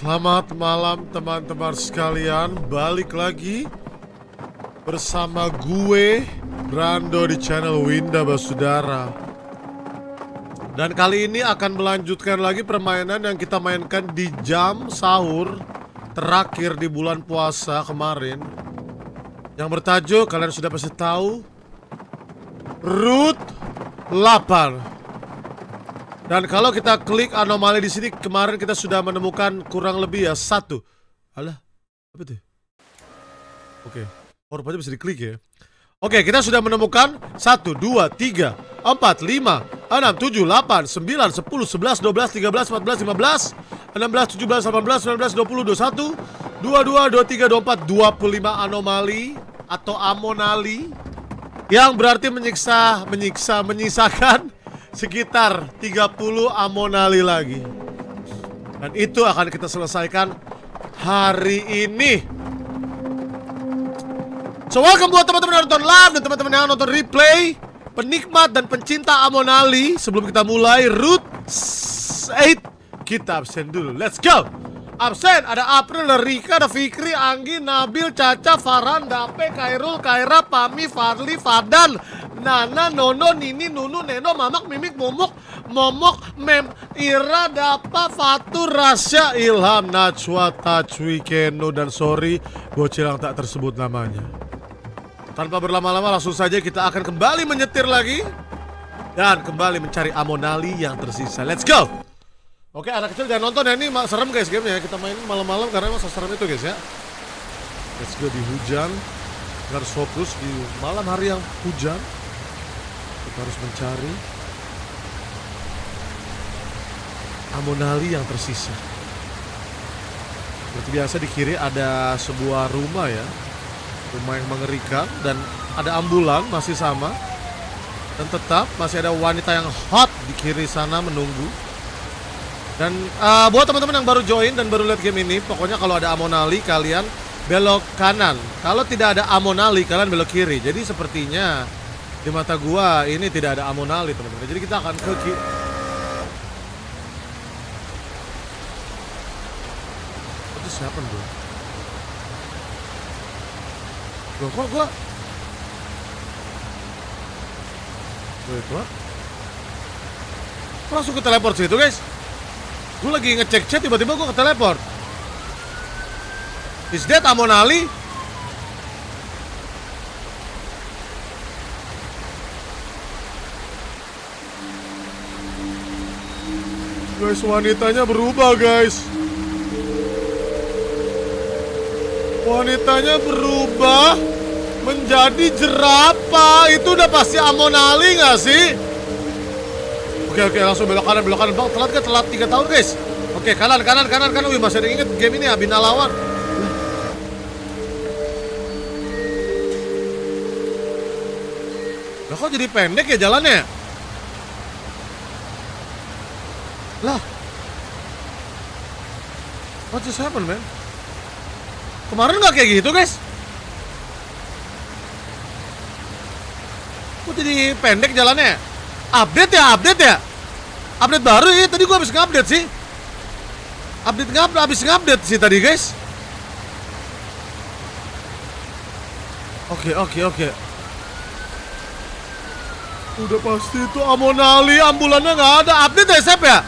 Selamat malam teman-teman sekalian. Balik lagi Bersama gue Brando di channel Winda Basudara. Dan kali ini akan melanjutkan lagi permainan yang kita mainkan di jam sahur Terakhir di bulan puasa kemarin. Yang bertajuk kalian sudah pasti tahu Route 8 dan kalau kita klik anomali di sini kemarin kita sudah menemukan kurang lebih ya satu. Alah, apa itu? Oke, oh rupanya bisa diklik ya. Oke, kita sudah menemukan satu, dua, tiga, empat, lima, enam, tujuh, delapan, sembilan, sepuluh, sebelas, dua belas, tiga belas, empat belas, lima belas, enam belas, tujuh belas, delapan belas, sembilan belas, dua puluh, dua satu, dua dua, dua tiga, dua empat, dua puluh lima anomali atau amonali yang berarti menyiksa, menyiksa, menyisakan sekitar 30 amonali lagi. Dan itu akan kita selesaikan hari ini. So welcome buat teman-teman yang nonton live dan teman-teman yang nonton replay. Penikmat dan pencinta Amonali. Sebelum kita mulai Root 8 Kita absen dulu, let's go Absen, ada April, ada Rika, ada Fikri, Anggi, Nabil, Caca, Farhan, Dape, Kairul, Kaira, Pami, Farli, Fadan Nana, Nono, Nini, Nunu, Neno, Mamak, Mimik, Momok, Momok, Mem, Ira, Dapa, Fatur, Rasya, Ilham, Najwa, Tajwi, Keno, dan sorry Bocil yang tak tersebut namanya Tanpa berlama-lama langsung saja kita akan kembali menyetir lagi Dan kembali mencari Amonali yang tersisa Let's go! Oke anak kecil jangan nonton ya. Ini serem guys gamenya. Kita main malam-malam karena masa serem itu guys ya. Let's go di hujan. Kita harus fokus di malam hari yang hujan. Kita harus mencari Amonali yang tersisa. Seperti biasa di kiri ada sebuah rumah ya. Rumah yang mengerikan Dan ada ambulan masih sama. Dan tetap masih ada wanita yang hot di kiri sana menunggu Dan uh, buat teman-teman yang baru join dan baru lihat game ini Pokoknya kalau ada Amonali kalian belok kanan Kalau tidak ada Amonali kalian belok kiri Jadi sepertinya di mata gua ini tidak ada amonali teman-teman. Jadi kita akan ke kiri. Itu siapa gua? Gua kok gua Wait, what? Langsung ke teleport situ guys Gue lagi ngecek chat tiba-tiba gua ke teleport Is that Amonali? Guys, wanitanya berubah, guys. Wanitanya berubah menjadi jerapah. Itu udah pasti Amonali nggak sih? Oke, oke, langsung belok kanan, belok kanan. Bang, telat gak? Telat 3 tahun, guys. Oke, kanan, kanan, kanan, kanan. Wih, masih ada inget game ini Abina lawan. Lah kok jadi pendek ya jalannya? Lah. What just happened, man? Kemarin nggak kayak gitu, guys. Kok jadi pendek jalannya? Update ya, update ya? Update baru ya, tadi gua habis ngupdate sih. Update ngap, habis ngupdate sih tadi, guys. Oke, oke, oke. Udah pasti itu Amonali, ambulannya nggak ada. Update ya, Sep ya?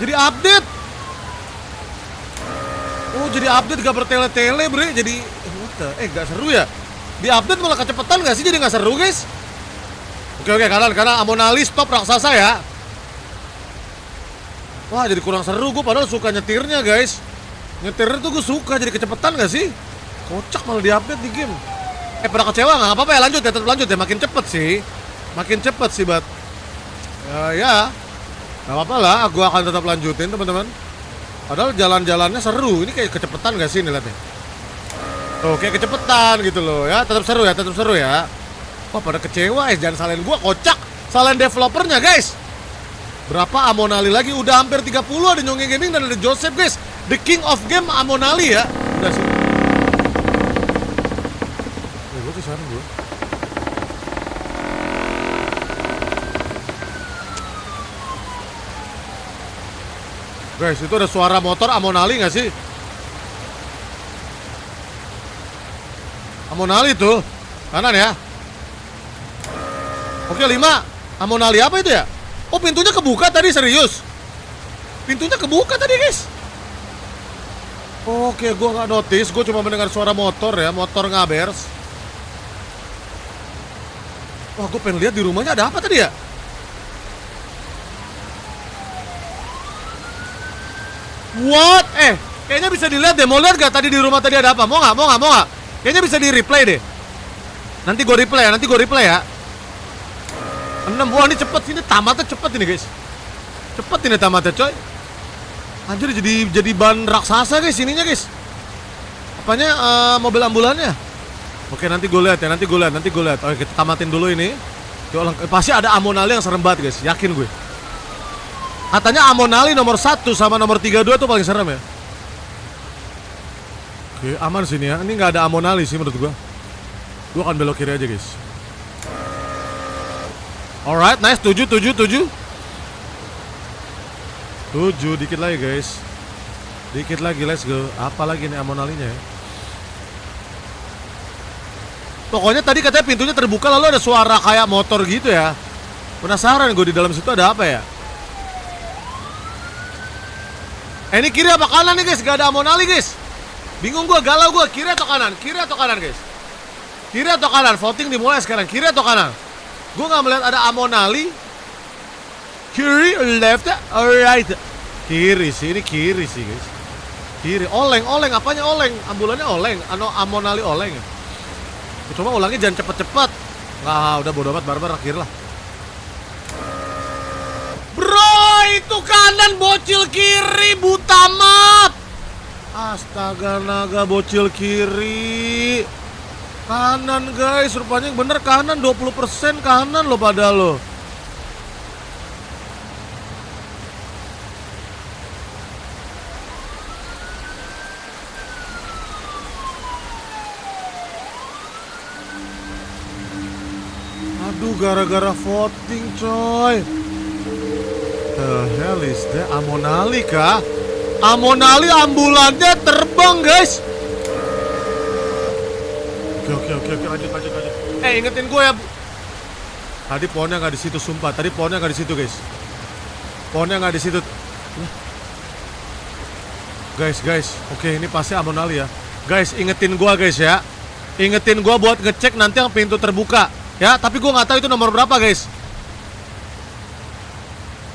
Jadi update. Oh, jadi update gak bertele-tele, Bre. Jadi eh? Eh, gak seru ya? Di update malah kecepatan gak sih? Jadi gak seru, guys. Oke, oke, kanan, kanan. Amonali stop raksasa ya. Wah, jadi kurang seru. Gue padahal suka nyetirnya, guys. Nyetirnya tuh gue suka. Jadi kecepatan gak sih? Kocak malah di update di game. Eh, pernah kecewa nggak? apa-apa ya, lanjut ya, tetap lanjut ya. Makin cepet sih. Makin cepet sih, Bat. Ya, ya. Gak apa-apa lah, gue akan tetap lanjutin teman-teman Padahal jalan-jalannya seru, ini kayak kecepatan gak sih nih liatnya Tuh, kayak kecepatan gitu loh ya, tetap seru ya, tetap seru ya Wah pada kecewa guys, jangan salahin gue, kocak Salahin developernya guys Berapa Amonali lagi? Udah hampir 30 ada Nyonge Gaming dan ada Joseph guys The King of Game Amonali ya Udah sih Eh, gue ke sana gue Guys, itu ada suara motor Amonali nggak sih? Amonali tuh. Kanan ya. Oke, lima. Amonali apa itu ya? Oh, pintunya kebuka tadi, serius. Pintunya kebuka tadi, guys. Oke, gua nggak notice. Gue cuma mendengar suara motor ya, motor ngabers. Wah, gue pengen lihat di rumahnya ada apa tadi ya? What? Eh, kayaknya bisa dilihat deh. Mau lihat gak tadi di rumah tadi ada apa? Mau nggak? Mau nggak? Mau nggak? Kayaknya bisa di replay deh. Nanti gue replay ya. Nanti gue replay ya. 6 Wah ini cepet Ini tamatnya cepet ini guys. Cepet ini tamatnya coy. Anjir jadi jadi ban raksasa guys ininya guys. Apanya uh, mobil ambulannya? Oke nanti gue lihat ya Nanti gue lihat Nanti gue lihat. Oke kita tamatin dulu ini. Yuk, Pasti ada Amonali yang serem banget guys. Yakin gue. Katanya Amonali nomor 1 sama nomor 32 tuh paling serem ya. Oke aman sini ya. Ini nggak ada Amonali sih menurut gue Gue akan belok kiri aja guys Alright, nice. Tujuh, tujuh, tujuh. Tujuh, dikit lagi guys. Dikit lagi, let's go. Apa lagi nih amonalinya ya? Pokoknya tadi katanya pintunya terbuka lalu ada suara kayak motor gitu ya. Penasaran gue di dalam situ ada apa ya? Eh ini kiri apa kanan nih guys? Gak ada amonali guys. Bingung gue, galau gue. Kiri atau kanan? Kiri atau kanan guys? Kiri atau kanan? Voting dimulai sekarang. Kiri atau kanan? Gue nggak melihat ada Amonali. Kiri, left, right. Kiri sih, ini kiri sih guys. Kiri, oleng, oleng, apanya oleng? Ambulannya oleng, ano Amonali oleng. Coba ulangnya jangan cepet-cepet. Nggak, udah bodo amat, barbar akhir lah. Bro, itu kanan bocil kiri, buta map. Astaga naga bocil kiri. Kanan guys, rupanya bener kanan 20% kanan lo pada lo. Aduh, gara-gara voting coy. The hell is that? Amonali kah? Amonali ambulannya terbang guys. Oke oke oke oke lanjut lanjut lanjut. Eh ingetin gue ya. Tadi pohonnya nggak di situ sumpah. Tadi pohonnya nggak di situ guys. Pohonnya nggak di situ. Guys guys, oke ini pasti Amonali ya. Guys ingetin gue guys ya. Ingetin gue buat ngecek nanti yang pintu terbuka ya. Tapi gue nggak tahu itu nomor berapa guys.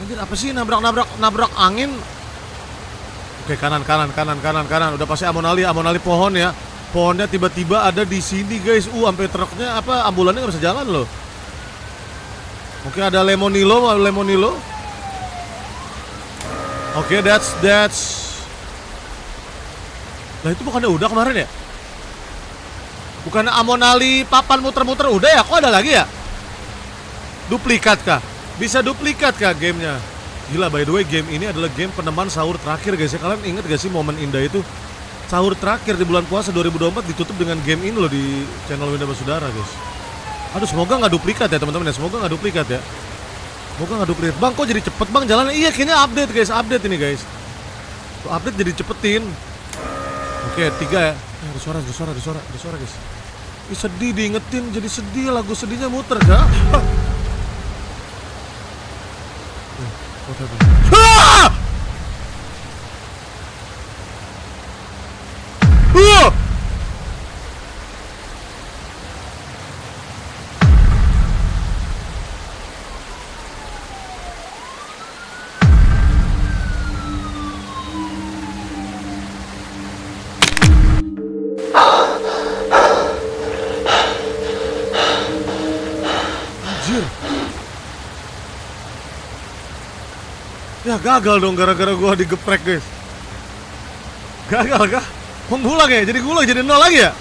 Anjir apa sih nabrak nabrak nabrak angin? Oke kanan kanan kanan kanan kanan. Udah pasti Amonali Amonali pohon ya. Pohonnya tiba-tiba ada di sini guys. Uh, sampai truknya apa ambulannya nggak bisa jalan loh. Oke, ada Lemonilo, Lemonilo. Oke, that's that's. Nah itu bukannya udah kemarin ya? Bukannya Amonali papan muter-muter udah ya? Kok ada lagi ya? Duplikat kah? Bisa duplikat kah gamenya? Gila by the way game ini adalah game peneman sahur terakhir guys ya Kalian inget gak sih momen indah itu? Sahur terakhir di bulan puasa 2024 ditutup dengan game ini loh di channel Winda Basudara guys. Aduh semoga nggak duplikat ya teman-teman ya. Semoga nggak duplikat ya. Semoga nggak duplikat. Bang kok jadi cepet? Bang jalannya Iya kayaknya update guys. Update ini guys. Tuh, Update jadi cepetin? Oke tiga ya. Eh, Ada suara ada suara ada suara ada suara guys. Ih, sedih diingetin. Jadi sedih lagu sedihnya muter? Ah! Uh! Ya gagal dong gara-gara gua digeprek guys. Gagal kah? Mengulang ya? Jadi gulang jadi nol lagi ya?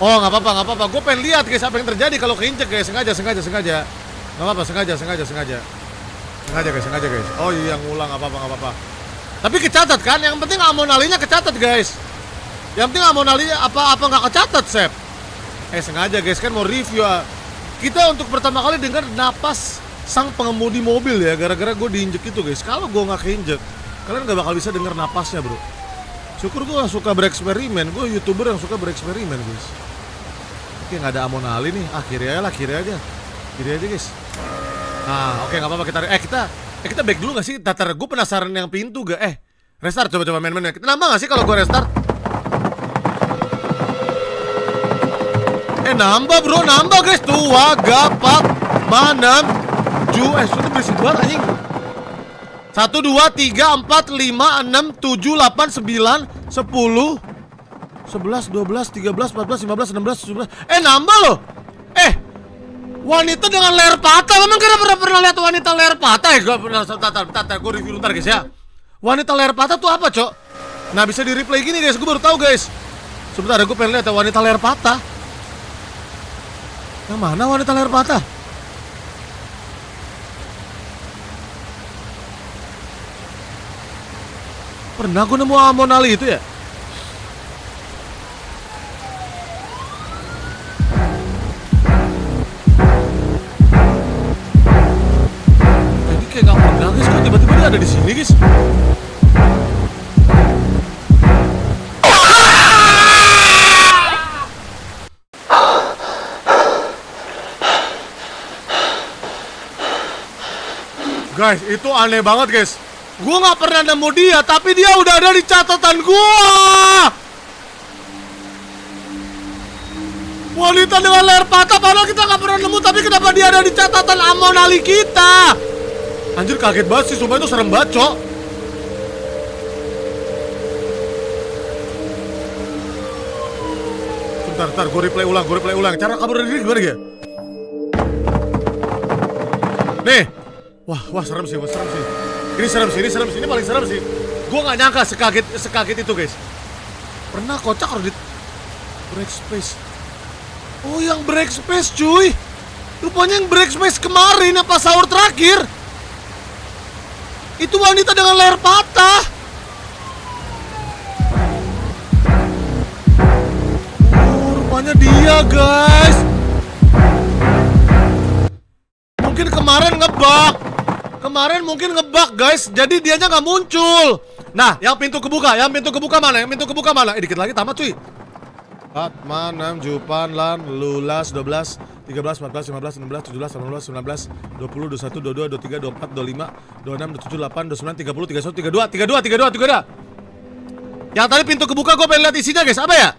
Oh nggak apa-apa nggak apa-apa. Gue pengen lihat guys apa yang terjadi kalau keinjek guys. Sengaja sengaja sengaja. Nggak apa-apa sengaja sengaja sengaja. Sengaja guys sengaja guys. Oh iya ngulang nggak apa-apa nggak apa-apa. Tapi kecatat kan? Yang penting amonalinya kecatat guys. Yang penting amonalinya apa-apa nggak kecatat Sep. Eh sengaja guys kan mau review ya. Kita untuk pertama kali dengar napas sang pengemudi mobil ya gara-gara gue diinjek itu guys. Kalau gue nggak keinjek, kalian gak bakal bisa denger napasnya bro. Syukur gue suka bereksperimen, gue youtuber yang suka bereksperimen guys. Oke nggak ada amonali nih, ah kiri aja lah kiri aja, kiri aja guys. Nah oke nggak apa-apa kita, eh kita, eh kita back dulu gak sih? Tatar gue penasaran yang pintu gak? Eh restart coba-coba main-main. Kita nambah gak sih kalau gue restart? Eh nambah bro, nambah guys. Tua, gapak, manam, ju, eh sudah berisik banget anjing. Satu, dua, tiga, empat, lima, enam, tujuh, delapan, sembilan, sepuluh, sebelas, dua belas, tiga belas, empat belas, lima belas, enam belas, tujuh belas. Eh nambah loh. Eh, wanita dengan leher patah. Memang kita pernah pernah lihat wanita leher patah? Eh, gue pernah. Tatar, tatar, gue review ntar guys ya. Wanita leher patah tuh apa, cok? Nah bisa di replay gini guys, gue baru tahu guys. Sebentar, gue pengen lihat ya, wanita leher patah. Yang mana wanita leher patah? Pernah gue nemu Amonali itu ya? Ini kayak gak pernah guys, kok tiba-tiba dia ada di sini guys? Guys, itu aneh banget guys. Gue nggak pernah nemu dia, tapi dia udah ada di catatan gua. Wanita dengan leher patah, padahal kita nggak pernah nemu, tapi kenapa dia ada di catatan amonali kita? Anjir kaget banget sih, sumpah itu serem banget, cok. Bentar, bentar, gue replay ulang, gue replay ulang. Cara kabur dari diri gimana ya? Nih, wah, wah serem sih, wah serem sih. Ini serem sih, ini serem sih, ini paling serem sih. Gue nggak nyangka sekaget sekaget itu guys. Pernah kocak di break space. Oh yang break space cuy. Rupanya yang break space kemarin apa sahur terakhir. Itu wanita dengan leher patah. Oh rupanya dia guys. Mungkin kemarin ngebug. Kemarin mungkin ngebug guys, jadi dianya nggak muncul. Nah, yang pintu kebuka, yang pintu kebuka mana? Yang pintu kebuka mana? Eh, dikit lagi tamat cuy. 4, 6, Jupan, Lan, Lulas, 12, 13, 14, 15, 16, 17, 18, 19, 20, 21, 22, 23, 24, 25, 26, 27, 28, 29, 30, 31, 32, 32, 32, 32. Yang tadi pintu kebuka gue pengen lihat isinya guys, apa ya?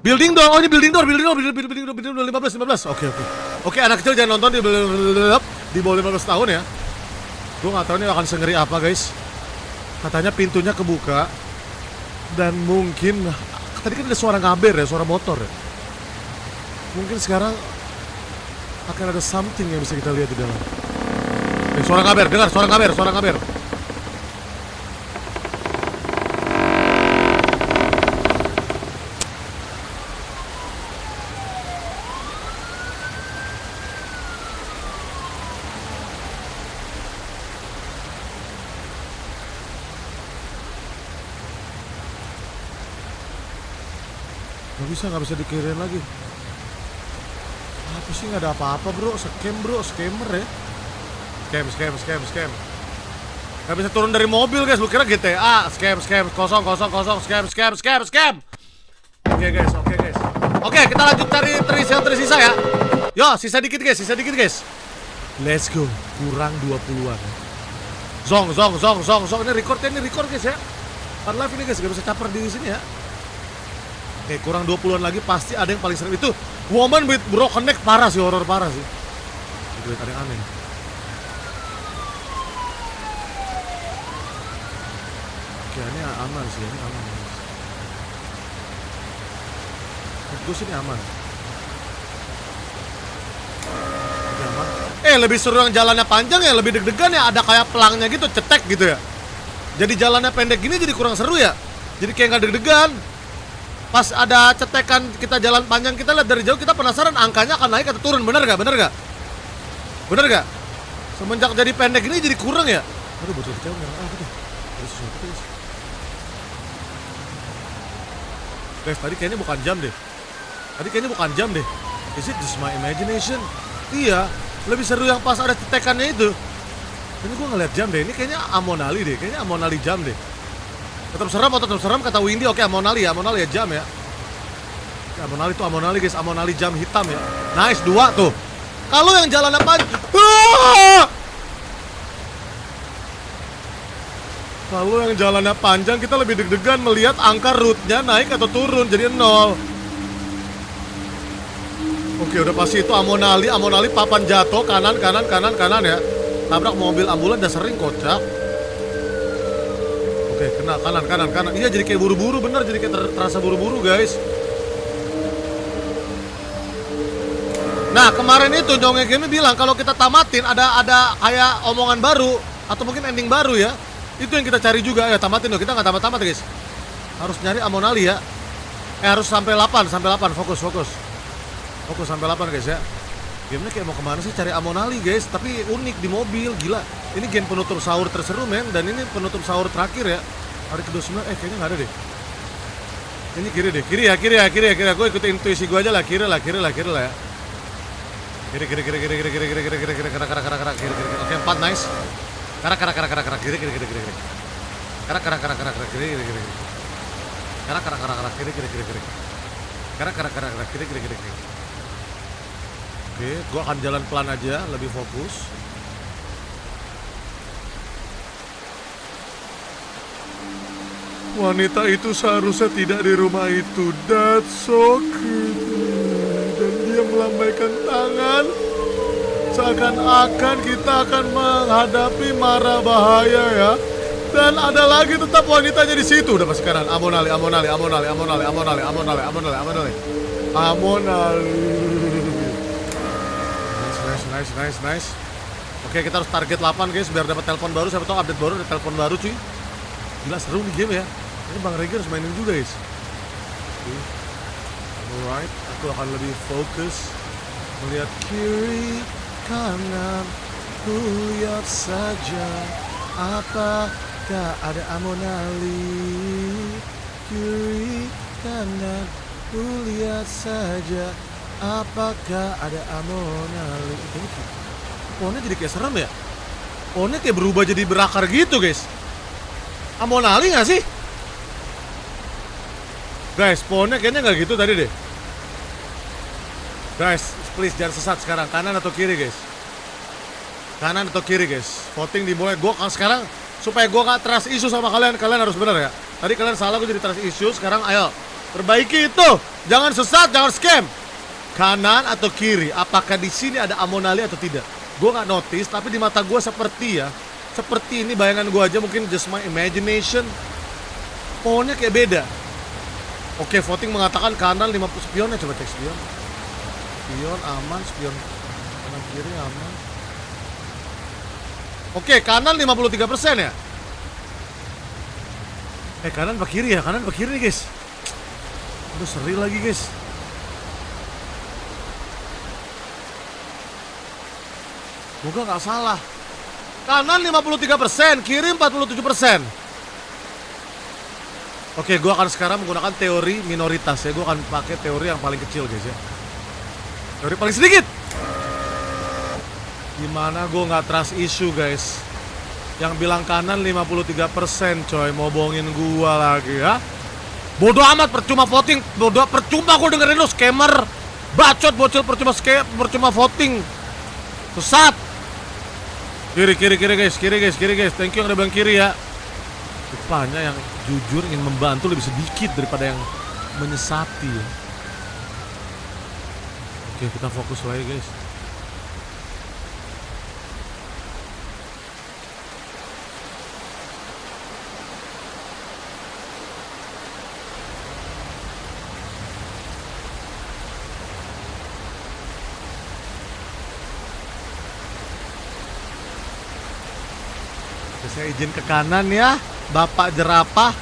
Building door, oh ini building door, building door, building, building, building door, building door, 15, 15 Oke, oke Oke, anak kecil jangan nonton di, di bawah 15 tahun ya Gue gak tahu ini akan sengeri apa guys. Katanya pintunya kebuka Dan mungkin Tadi kan ada suara ngaber ya, suara motor ya. Mungkin sekarang Akan ada something yang bisa kita lihat di dalam. Eh, Suara ngaber, dengar suara ngaber, suara ngaber bisa, gak bisa dikirim lagi. Apa sih gak ada apa-apa bro. Scam bro, scammer ya. Scam, scam, scam, scam. Gak bisa turun dari mobil guys. Lu kira GTA Scam, scam, kosong, kosong, kosong. Scam, scam, scam, scam. Oke guys, oke guys. Oke kita lanjut cari yang tersisa ya. Yo, sisa dikit guys, sisa dikit guys. Let's go. Kurang 20-an ya. Zong, zong, zong, zong, zong. Ini record ya, ini record guys ya. Part ini guys, gak bisa caper di sini ya Oke, kurang 20-an lagi pasti ada yang paling serem itu Woman with broken neck parah sih, horor parah sih. Itu ada yang aneh. Oke, ini aman sih, ini aman. Ini aman. Ini aman. Eh, lebih seru yang jalannya panjang ya, lebih deg-degan ya, ada kayak pelangnya gitu, cetek gitu ya. Jadi jalannya pendek gini jadi kurang seru ya. Jadi kayak nggak deg-degan pas ada cetekan kita jalan panjang kita lihat dari jauh kita penasaran angkanya akan naik atau turun. Bener gak bener gak bener gak semenjak jadi pendek ini jadi kurang ya? Aduh bocor kecil nggak apa tuh sesuatu guys guys tadi kayaknya bukan jam deh. Tadi kayaknya bukan jam deh. Is it just my imagination? Iya. Lebih seru yang pas ada cetekannya itu. Ini gue ngeliat jam deh, ini kayaknya Amonali deh, kayaknya Amonali jam deh. Tetap serem, oh, tetap serem kata Windy. Oke, Amonali ya, Amonali ya jam ya. Oke, Amonali tuh Amonali guys, Amonali jam hitam ya. Nice, dua tuh. Kalau yang jalan apa? Ah! Kalau yang jalannya panjang kita lebih deg-degan melihat angka rootnya naik atau turun jadi nol. Oke udah pasti itu Amonali, Amonali papan jatuh kanan kanan kanan kanan ya. Tabrak mobil ambulan udah sering kocak. Oke kena kanan kanan kanan. Iya jadi kayak buru-buru bener jadi kayak ter terasa buru-buru guys. Nah kemarin itu Nyonge Game bilang kalau kita tamatin ada ada kayak omongan baru atau mungkin ending baru ya itu yang kita cari juga ya tamatin loh. Kita nggak tamat-tamat guys. Harus nyari Amonali ya. Eh harus sampai 8, sampai 8 fokus fokus. Fokus sampai 8 guys ya. Gamenya kayak mau ke mana sih cari Amonali guys Tapi unik di mobil, gila Ini game penutup sahur terseru men Dan ini penutup sahur terakhir ya Hari ke-29, eh kayaknya nggak ada deh Ini kiri deh, kiri ya, kiri ya, kiri ya, kiri ya Gue ikutin intuisi gue aja lah, kiri lah, kiri lah, kiri lah ya Kiri, kiri, kiri, kiri, kiri, kiri, kiri, kiri, kiri, kiri, kira, kira, kira, kira, kiri, kiri, kiri Oke, 4, nice Kara, kara, kara, kara, kara, kiri, kiri, kiri, kiri, kiri Kara, kara, kara, kara, kara, kiri, kiri, kiri Kara, kara, kara, kara, kiri, kiri, kiri, kiri Kara, kara, kara, kara, kiri, kiri, kiri, kiri Oke, gua akan jalan pelan aja, lebih fokus. Wanita itu seharusnya tidak di rumah itu. That's so creepy. Dan dia melambaikan tangan. Seakan-akan kita akan menghadapi mara bahaya ya. Dan ada lagi tetap wanitanya di situ. Udah pasti kanan. Amonali, Amonali, Amonali, Amonali, Amonali, Amonali, Amonali, Amonali. Amonali. Nice, nice, nice. Oke, kita harus target 8 guys biar dapat telepon baru. Siapa tahu update baru ada telepon baru cuy. Gila seru nih game ya. Ini Bang Regi harus mainin juga guys. Alright, aku akan lebih fokus melihat kiri kanan. Ku lihat saja apakah ada Amonali kiri kanan. Ku lihat saja Apakah ada Amonali? Ini pohonnya jadi kayak serem ya? Pohonnya kayak berubah jadi berakar gitu guys. Amonali gak sih? Guys, pohonnya kayaknya nggak gitu tadi deh. Guys, please jangan sesat sekarang. Kanan atau kiri guys? Kanan atau kiri guys? Voting dimulai. Gue sekarang Supaya gue gak trust isu sama kalian Kalian harus benar ya? Tadi kalian salah gue jadi trust isu. Sekarang ayo Perbaiki itu. Jangan sesat, jangan scam kanan atau kiri apakah di sini ada amonali atau tidak? Gue nggak notice tapi di mata gue seperti ya. Seperti ini bayangan gue aja mungkin just my imagination. Pohonnya kayak beda. Oke voting mengatakan kanan 50 spion ya coba cek spion. Spion aman spion kanan kiri aman. Oke kanan 53% ya? Eh kanan apa kiri ya? Kanan apa kiri nih guys? Aduh seri lagi guys Moga nggak salah. Kanan 53%, kiri 47%. Oke, gue akan sekarang menggunakan teori minoritas ya. Gue akan pakai teori yang paling kecil guys ya. Teori paling sedikit. Gimana gue nggak trust issue guys. Yang bilang kanan 53% coy. Mau bohongin gue lagi ya. Bodoh amat percuma voting. Bodoh percuma gue dengerin lu scammer. Bacot bocil percuma scam, percuma voting. Sesat. Kiri, kiri, kiri guys, kiri guys, kiri guys. Thank you yang udah bilang kiri ya. Rupanya yang jujur ingin membantu lebih sedikit daripada yang menyesati ya. Oke, kita fokus lagi guys. Saya izin ke kanan ya, Bapak jerapah.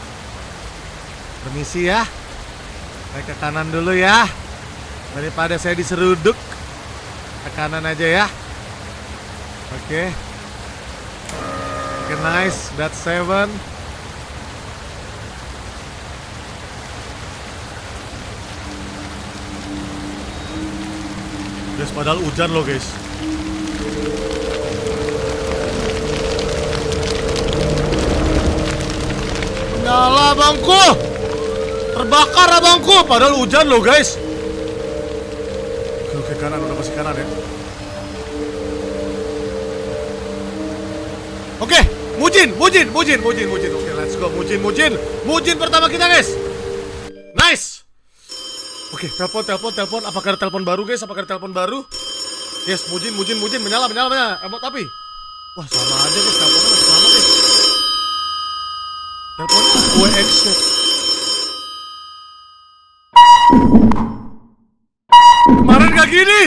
Permisi ya. Saya ke kanan dulu ya. Daripada saya diseruduk. Ke kanan aja ya. Oke. Oke, nice. That's seven. Guys, padahal hujan loh guys. Nyala abangku. Terbakar abangku. Padahal hujan loh guys. Oke, oke kanan udah masih kanan ya. Oke, Mujin, Mujin, Mujin, Mujin, Mujin. Oke, let's go. Mujin, Mujin. Mujin pertama kita, guys. Nice. Oke, telepon, telepon, telepon. Apakah ada telepon baru, guys? Apakah ada telepon baru? Yes, Mujin, Mujin, Mujin. Menyala, menyala, menyala. Emot tapi. Wah, sama aja, guys. Teleponnya masih sama, guys. Exit. Kemarin gak gini.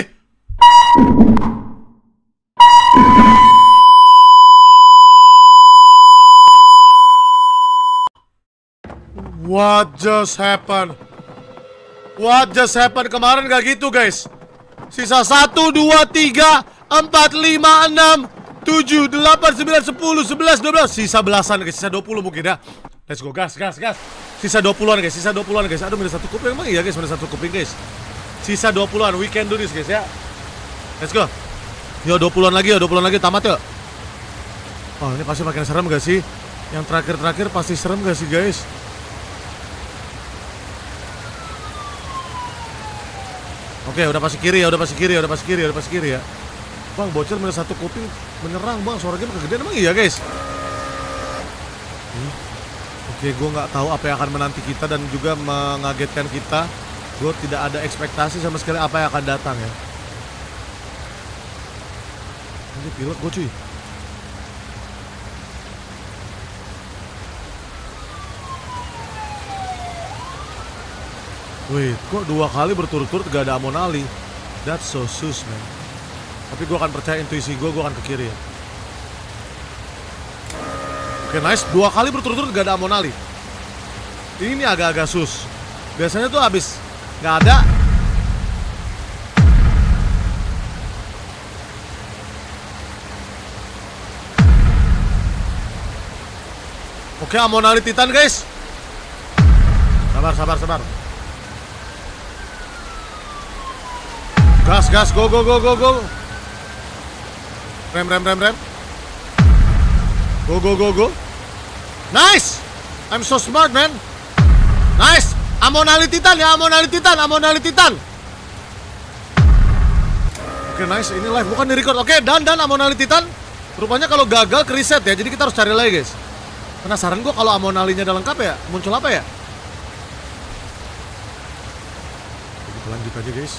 What just happened? What just happened? Kemarin gak gitu guys Sisa 1, 2, 3, 4, 5, 6 7, 8, 9, 10, 11, 12 Sisa belasan guys, sisa 20 mungkin ya Let's go, gas, gas, gas Sisa 20an guys, sisa 20an guys Aduh, minus satu kuping, emang iya guys, minus satu kuping guys Sisa 20an, we can do this guys ya Let's go Yo, 20an lagi ya, 20an lagi, tamat yuk Oh, ini pasti makin serem gak sih? Yang terakhir-terakhir pasti serem gak sih guys? Oke, udah pasti kiri ya, udah pasti kiri ya, udah pasti kiri ya, udah pasti kiri ya. Bang, bocor minus satu kuping menyerang bang, suara game kegedean emang iya guys. Hmm. Oke, gue nggak tahu apa yang akan menanti kita dan juga mengagetkan kita. Gue tidak ada ekspektasi sama sekali apa yang akan datang ya. Ini pilot gue cuy. Wait, kok dua kali berturut-turut gak ada amonali? That's so sus, man. Tapi gue akan percaya intuisi gue, gue akan ke kiri ya. Oke, nice. Dua kali berturut-turut gak ada amonali. Ini agak-agak sus. Biasanya tuh habis gak ada. Oke, amonali titan, guys. Sabar, sabar, sabar. Gas, gas, go, go, go, go, go. Rem, rem, rem, rem. Go, go, go, go. Nice. I'm so smart, man. Nice. Amonali Titan ya, Amonali Titan, Amonali Titan. Oke, okay, nice. Ini live, bukan di record. Oke, okay, dan dan Amonali Titan. Rupanya kalau gagal ke reset ya, jadi kita harus cari lagi, guys. Penasaran gue kalau Amonalinya udah lengkap ya, muncul apa ya? Kita lanjut aja, guys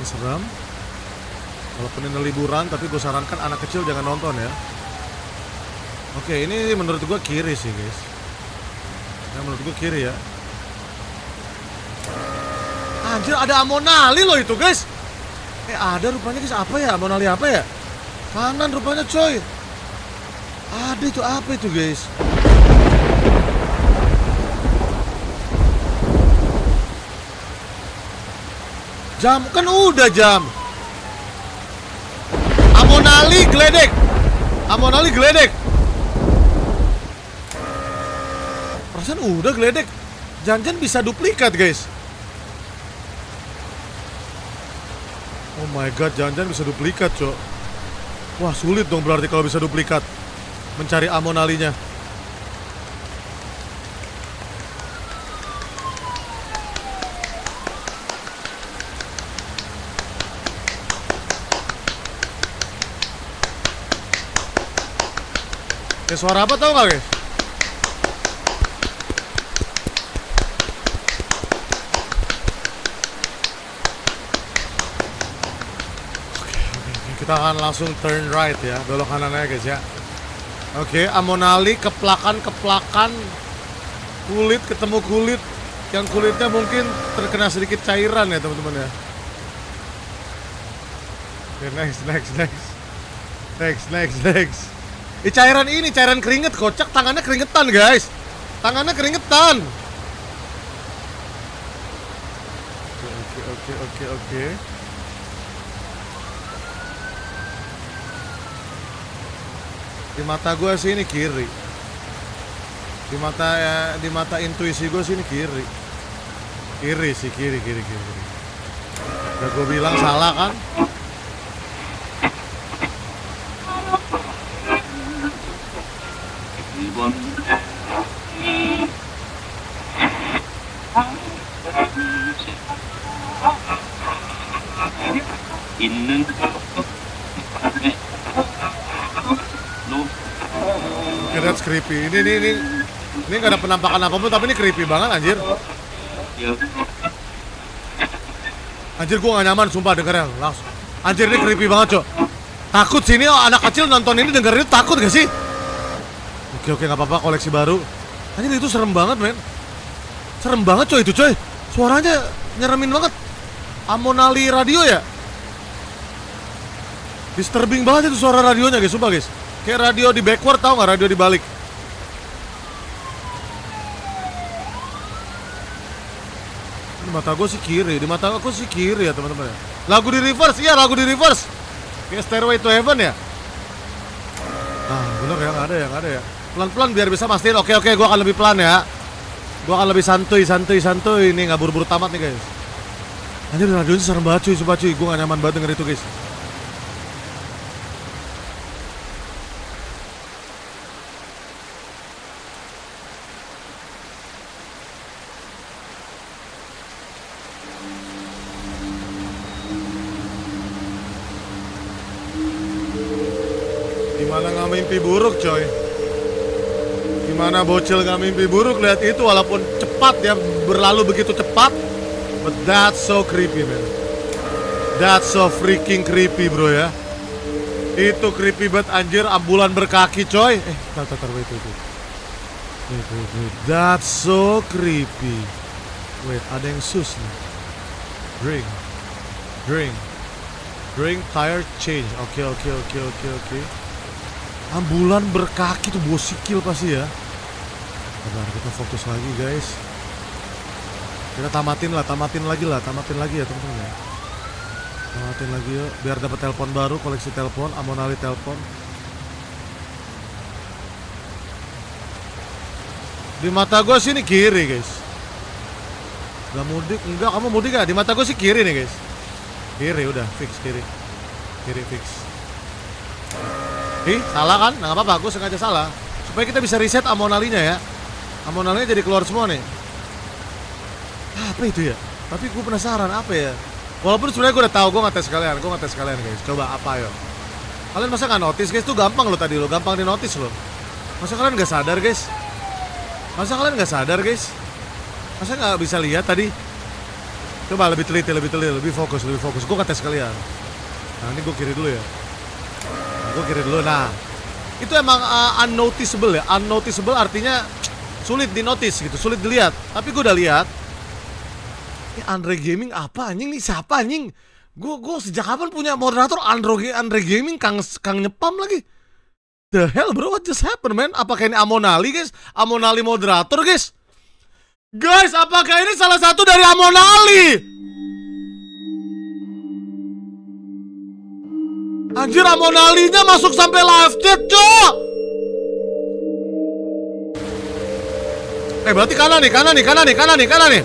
makin seram walaupun ini liburan tapi gue sarankan anak kecil jangan nonton ya oke ini menurut gue kiri sih guys. Ya menurut gue kiri ya. Anjir ada amonali loh itu guys. Eh ada rupanya guys. Apa ya? Amonali apa ya? Kanan rupanya coy. Ada itu apa itu guys? Jam kan udah jam. Amonali geledek. Amonali geledek. Perasaan udah geledek. Jangan bisa duplikat, guys. Oh my god, jangan bisa duplikat, Cok. Wah, sulit dong berarti kalau bisa duplikat. Mencari amonalinya. Ya suara apa tau gak guys? Kita akan langsung turn right ya, belok kanan aja guys ya. Oke, amonali keplakan-keplakan kulit ketemu kulit yang kulitnya mungkin terkena sedikit cairan ya teman-teman ya. Oke, next, next, next, next, next, next. Di cairan ini, cairan keringet kocak, tangannya keringetan guys Tangannya keringetan Oke, oke, oke, oke Di mata gue sih ini kiri. Di mata ya, di mata intuisi gue sih ini kiri. Kiri sih, kiri, kiri, kiri Udah gue bilang salah kan Ini, ini, ini. Gak ada penampakan apa pun, tapi ini creepy banget, anjir. Anjir, gua gak nyaman, sumpah dengernya. Langsung. Anjir, ini creepy banget, cok. Takut sih, ini anak kecil nonton ini dengerin takut gak sih? Oke, oke, gak apa-apa, koleksi baru. Anjir, itu serem banget, men. Serem banget, coy, itu, coy. Suaranya nyeremin banget. Amonali radio ya? Disturbing banget itu suara radionya, guys, sumpah, guys. Kayak radio di backward, tau gak? Radio di balik. Di mata gue sih kiri, di mata aku sih kiri ya teman-teman ya. Lagu di reverse, iya lagu di reverse. Kayak Stairway to Heaven ya. Ah bener ya, nggak ada ya, nggak ada ya. Pelan-pelan biar bisa mastiin. Oke oke, gue akan lebih pelan ya. Gue akan lebih santuy, santuy, santuy. Ini nggak buru-buru tamat nih guys. Anjir radionya serem banget cuy, sumpah cuy. Gue gak nyaman banget denger itu guys. Gimana nggak mimpi buruk coy? Gimana bocil nggak mimpi buruk lihat itu walaupun cepat ya berlalu begitu cepat, but that's so creepy man. That's so freaking creepy bro ya. Itu creepy banget anjir ambulan berkaki coy. Eh, tar tar tar wait wait wait. Wait wait wait. That's so creepy. Wait, ada yang sus nih. Drink. Drink. Drink tire change. Oke oke oke oke oke. Ambulan berkaki tuh bosikil pasti ya. Sabar, kita fokus lagi guys. Kita tamatin lah, tamatin lagi lah, tamatin lagi ya teman-teman ya. Tamatin lagi yuk, biar dapat telepon baru, koleksi telepon, amonali telepon. Di mata gue sini kiri guys. Gak mudik, enggak kamu mudik gak? Di mata gue sih kiri nih guys. Kiri udah, fix kiri. Kiri fix. Ih, salah kan? Nah, nggak apa-apa, aku sengaja salah. Supaya kita bisa reset amonalinya ya. Amonalinya jadi keluar semua nih. Ah, Apa itu ya? Tapi gue penasaran apa ya? Walaupun sebenarnya gue udah tahu, gue ngetes kalian, gue ngetes kalian guys. Coba apa yo? Kalian masa nggak notice guys? Itu gampang loh tadi lo, gampang di notice loh. Masa kalian nggak sadar guys? Masa kalian nggak sadar guys? Masa nggak bisa lihat tadi? Coba lebih teliti, lebih teliti, lebih fokus, lebih fokus. Gue ngetes kalian. Nah ini gue kiri dulu ya. Gue kiri dulu. Nah, itu emang uh, unnoticeable ya. Unnoticeable artinya sulit di notice gitu, sulit dilihat. Tapi gue udah lihat. Ini Andre Gaming apa anjing nih siapa anjing? Gue gue sejak kapan punya moderator Andre Andre Gaming kang kang nyepam lagi? The hell bro, what just happened man? Apakah ini Amonali guys? Amonali moderator guys? Guys, apakah ini salah satu dari Amonali? Anjir Amonalinya masuk sampai live chat, cok. Eh berarti kanan nih, kanan nih, kanan nih, kanan nih, kanan nih.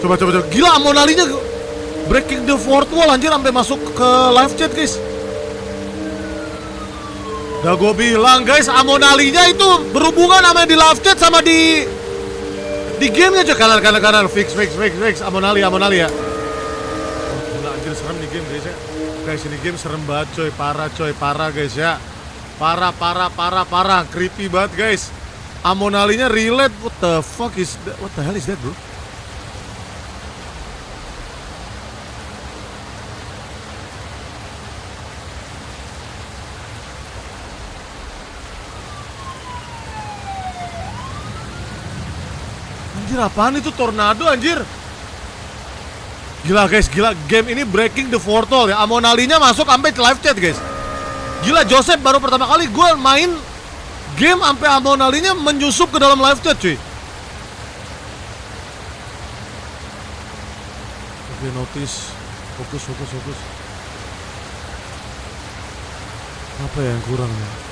Coba coba coba. Gila Amonalinya breaking the fourth wall anjir sampai masuk ke live chat, guys. Udah gue bilang guys, Amonalinya itu berhubungan sama di live chat sama di di gamenya aja kanan kanan kanan fix fix fix fix Amonali Amonali ya. Oh, gila anjir serem di game guys ya. Guys ini game serem banget coy, parah coy, parah guys ya. Parah parah parah parah, creepy banget guys. Amonalinya relate, what the fuck is that? What the hell is that bro? Anjir apaan itu tornado anjir? Gila guys, gila game ini breaking the fourth wall ya. Amonalinya masuk sampai live chat guys. Gila Joseph baru pertama kali gue main game sampai Amonalinya menyusup ke dalam live chat cuy. Oke notice, fokus fokus fokus. Apa ya yang kurang ya?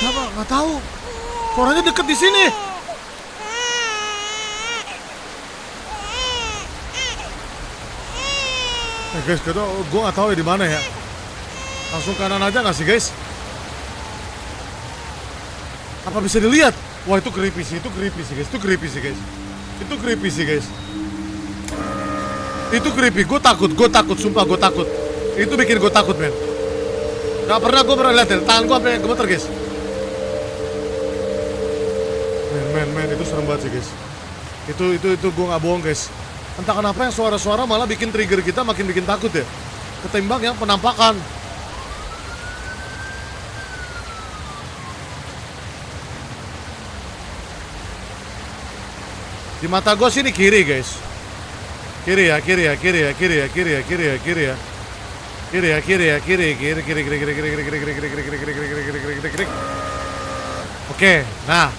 Siapa? Nggak tahu. Suaranya deket di sini. Eh guys, kita gue nggak tahu ya di mana ya. Langsung kanan aja nggak sih guys? Apa bisa dilihat? Wah itu creepy sih, itu creepy sih guys, itu creepy sih guys. Itu creepy sih guys. Itu creepy, gue takut, gue takut, sumpah gue takut. Itu bikin gue takut men. Gak pernah gue pernah lihat ya, tangan gue sampai gemeter guys. Men, men, itu serem banget sih guys. Itu, itu, itu gue nggak bohong guys. Entah kenapa yang suara-suara malah bikin trigger kita makin bikin takut ya. Ketimbang yang penampakan. Di mata gue sini kiri guys. Kiri ya, kiri ya, kiri ya, kiri ya, kiri ya, kiri ya, kiri ya. Kiri ya, kiri ya, kiri, kiri, kiri, kiri, kiri, kiri, kiri, kiri, kiri, kiri, kiri, kiri, kiri, kiri, kiri, kiri, kiri, kiri. Oke, nah,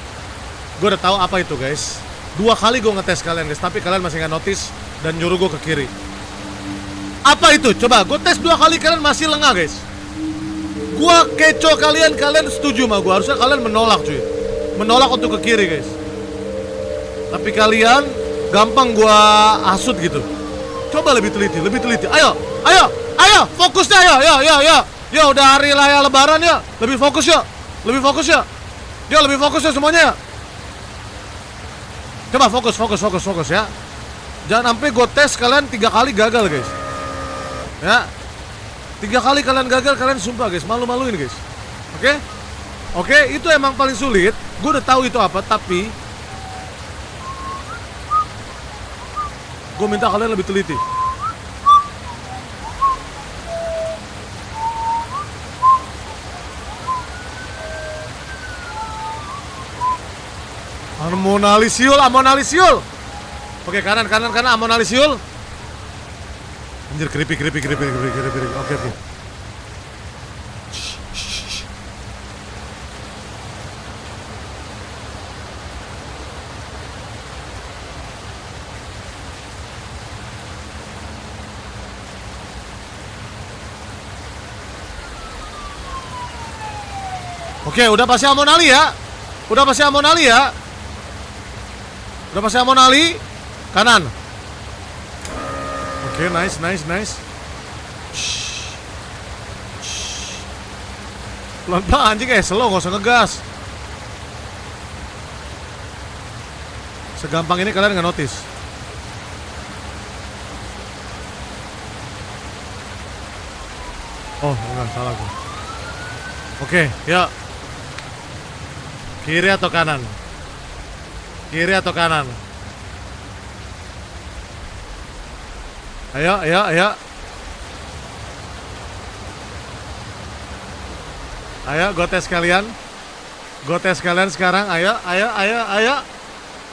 gue udah tahu apa itu guys. Dua kali gue ngetes kalian guys, tapi kalian masih nggak notice dan nyuruh gue ke kiri. Apa itu? Coba, gue tes dua kali kalian masih lengah guys. Gue kecoh kalian, kalian setuju sama gue. Harusnya kalian menolak cuy. Menolak untuk ke kiri guys. Tapi kalian gampang gua asut gitu. Coba lebih teliti, lebih teliti. Ayo, ayo, ayo, fokusnya ayo, yo, yo, yo. Yo, udah hari raya lebaran ya. Lebih fokus ya. Lebih fokus ya. Yo, lebih fokus ya semuanya ya. Coba fokus, fokus, fokus, fokus ya. Jangan sampai gue tes kalian tiga kali gagal guys. Ya. Tiga kali kalian gagal, kalian sumpah guys, malu-maluin guys. Oke? Oke, itu emang paling sulit. Gue udah tahu itu apa, tapi Gue minta kalian lebih teliti. Amonalisiul, Amonalisiul. Oke, kanan kanan kanan Amonalisiul. Anjir, creepy creepy creepy creepy creepy. Oke, oke. Oke, udah pasti amonali ya. Udah pasti amonali ya. Udah pasti Amonali. Kanan. Oke, nice, nice, nice. Shh. Pelan-pelan anjing eh, slow, gak usah ngegas. Segampang ini kalian nggak notice. Oh, enggak, salah gue. Oke, yuk. Kiri atau kanan? Kiri atau kanan? Ayo, ayo, ayo. Ayo, gue tes kalian. Gue tes kalian sekarang. Ayo, ayo, ayo, ayo.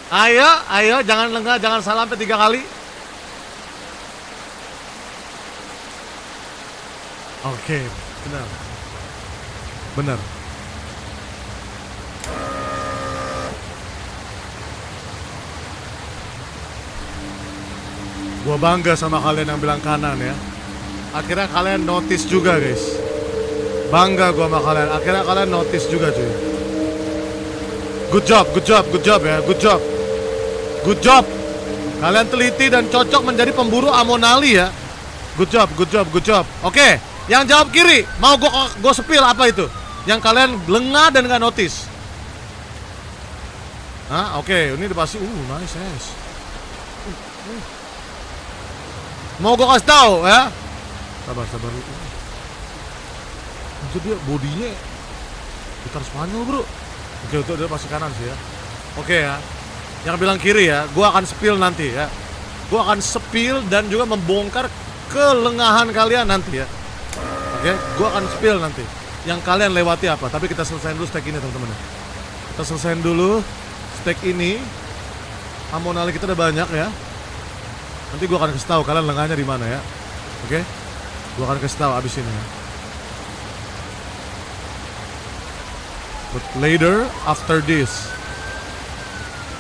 Ayo, ayo, jangan lengah, jangan salah sampai tiga kali. Oke, benar. Benar. Gua bangga sama kalian yang bilang kanan ya. Akhirnya kalian notice juga guys. Bangga gua sama kalian. Akhirnya kalian notice juga cuy. Good job, good job, good job ya, good job. Good job. Kalian teliti dan cocok menjadi pemburu amonali ya. Good job, good job, good job. Oke, yang jawab kiri, mau gua gua sepil apa itu? Yang kalian lengah dan nggak notice. Hah? Oke, ini udah pasti. Uh, nice, nice. Uh, uh. Mau gue kasih tahu ya? Sabar, sabar. Itu dia bodinya gitar Spanyol bro. Oke, itu dia pasti kanan sih ya. Oke ya. Yang bilang kiri ya, gue akan spill nanti ya. Gue akan spill dan juga membongkar kelengahan kalian nanti ya. Oke, gue akan spill nanti. Yang kalian lewati apa? Tapi kita selesaiin dulu stack ini teman-teman. ya. Kita selesaiin dulu stack ini. Amonali kita udah banyak ya. Nanti gua akan kasih tahu kalian lengahnya di mana ya. Oke? Gua akan kasih tahu abis ini ya. But later, after this,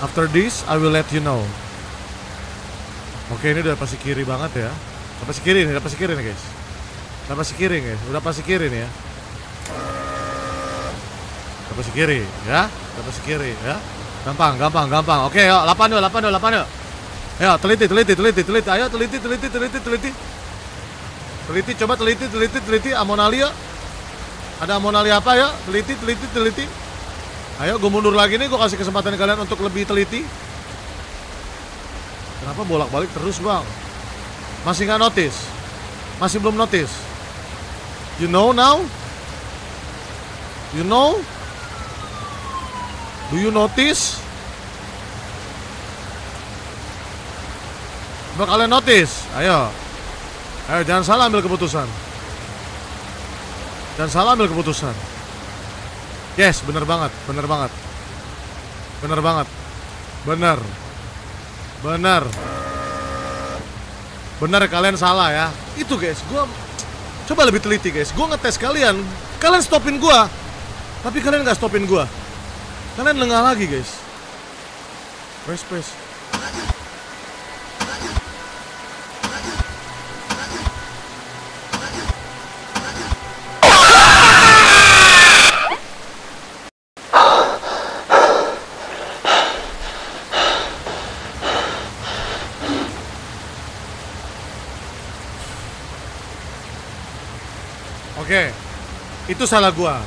after this, I will let you know. Oke, ini udah pasti kiri banget ya. Udah pasti kiri nih, udah pasti kiri nih guys. Udah pasti kiri guys, udah pasti kiri nih ya. Udah pasti kiri ya, udah pasti kiri ya. Gampang, gampang, gampang. Oke, yuk, 8 yuk, 8 yuk, 8 yuk. Ayo, teliti, teliti, teliti, teliti. Ayo, teliti, teliti, teliti, teliti. Teliti, coba teliti, teliti, teliti. Amonali yuk. Ada amonali apa ya? Teliti, teliti, teliti. Ayo, gue mundur lagi nih. Gue kasih kesempatan kalian untuk lebih teliti. Kenapa bolak-balik terus, bang? Masih nggak notice? Masih belum notice? You know now? You know? Do you notice? Coba kalian notice. Ayo. Ayo, jangan salah ambil keputusan. Jangan salah ambil keputusan. Yes, bener banget, bener banget. Bener banget. Bener. Bener. Bener kalian salah ya. Itu guys, gua coba lebih teliti guys. Gua ngetes kalian. Kalian stopin gua. Tapi kalian nggak stopin gua. Kalian lengah lagi guys. Space, space. Oke, itu salah gua.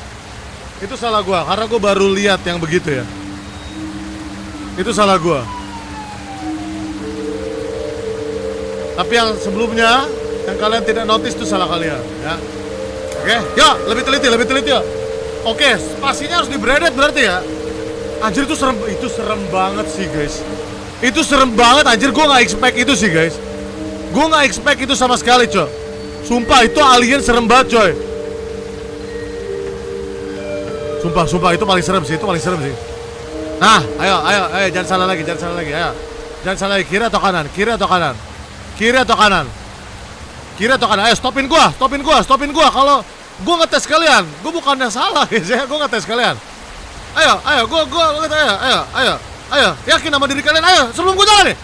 Itu salah gua karena gua baru lihat yang begitu ya. Itu salah gua. Tapi yang sebelumnya yang kalian tidak notice itu salah kalian ya. Oke, ya lebih teliti, lebih teliti ya. Oke, spasinya harus dibredet berarti ya. Anjir itu serem, itu serem banget sih guys. Itu serem banget anjir, gua nggak expect itu sih guys. Gua nggak expect itu sama sekali coy. Sumpah itu alien serem banget coy. Sumpah, sumpah itu paling serem sih, itu paling serem sih. Nah, ayo, ayo, ayo, jangan salah lagi, jangan salah lagi, ayo. Jangan salah lagi, kiri atau kanan, kiri atau kanan, kiri atau kanan, kiri atau kanan. Ayo, stopin gua, stopin gua, stopin gua. Kalau gua ngetes kalian, gua bukannya salah guys ya, gua ngetes kalian. Ayo, ayo, gua, gua, ayo, ayo, ayo, ayo, yakin sama diri kalian, ayo, sebelum gua jalan nih.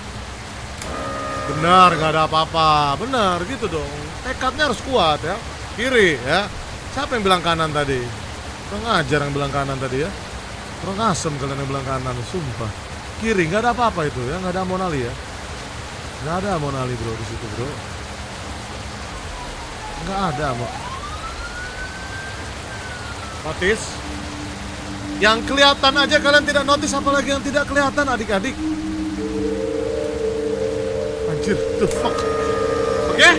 Benar, nggak ada apa-apa, benar gitu dong. Tekadnya harus kuat ya. Kiri ya. Siapa yang bilang kanan tadi? Kurang ajar yang bilang kanan tadi ya. Kurang asem kalian yang bilang kanan, sumpah. Kiri nggak ada apa-apa itu ya, nggak ada monali ya. Nggak ada monali bro di situ bro. Nggak ada mo. Notice? Yang kelihatan aja kalian tidak notice apalagi yang tidak kelihatan adik-adik. Anjir, the fuck. Oke?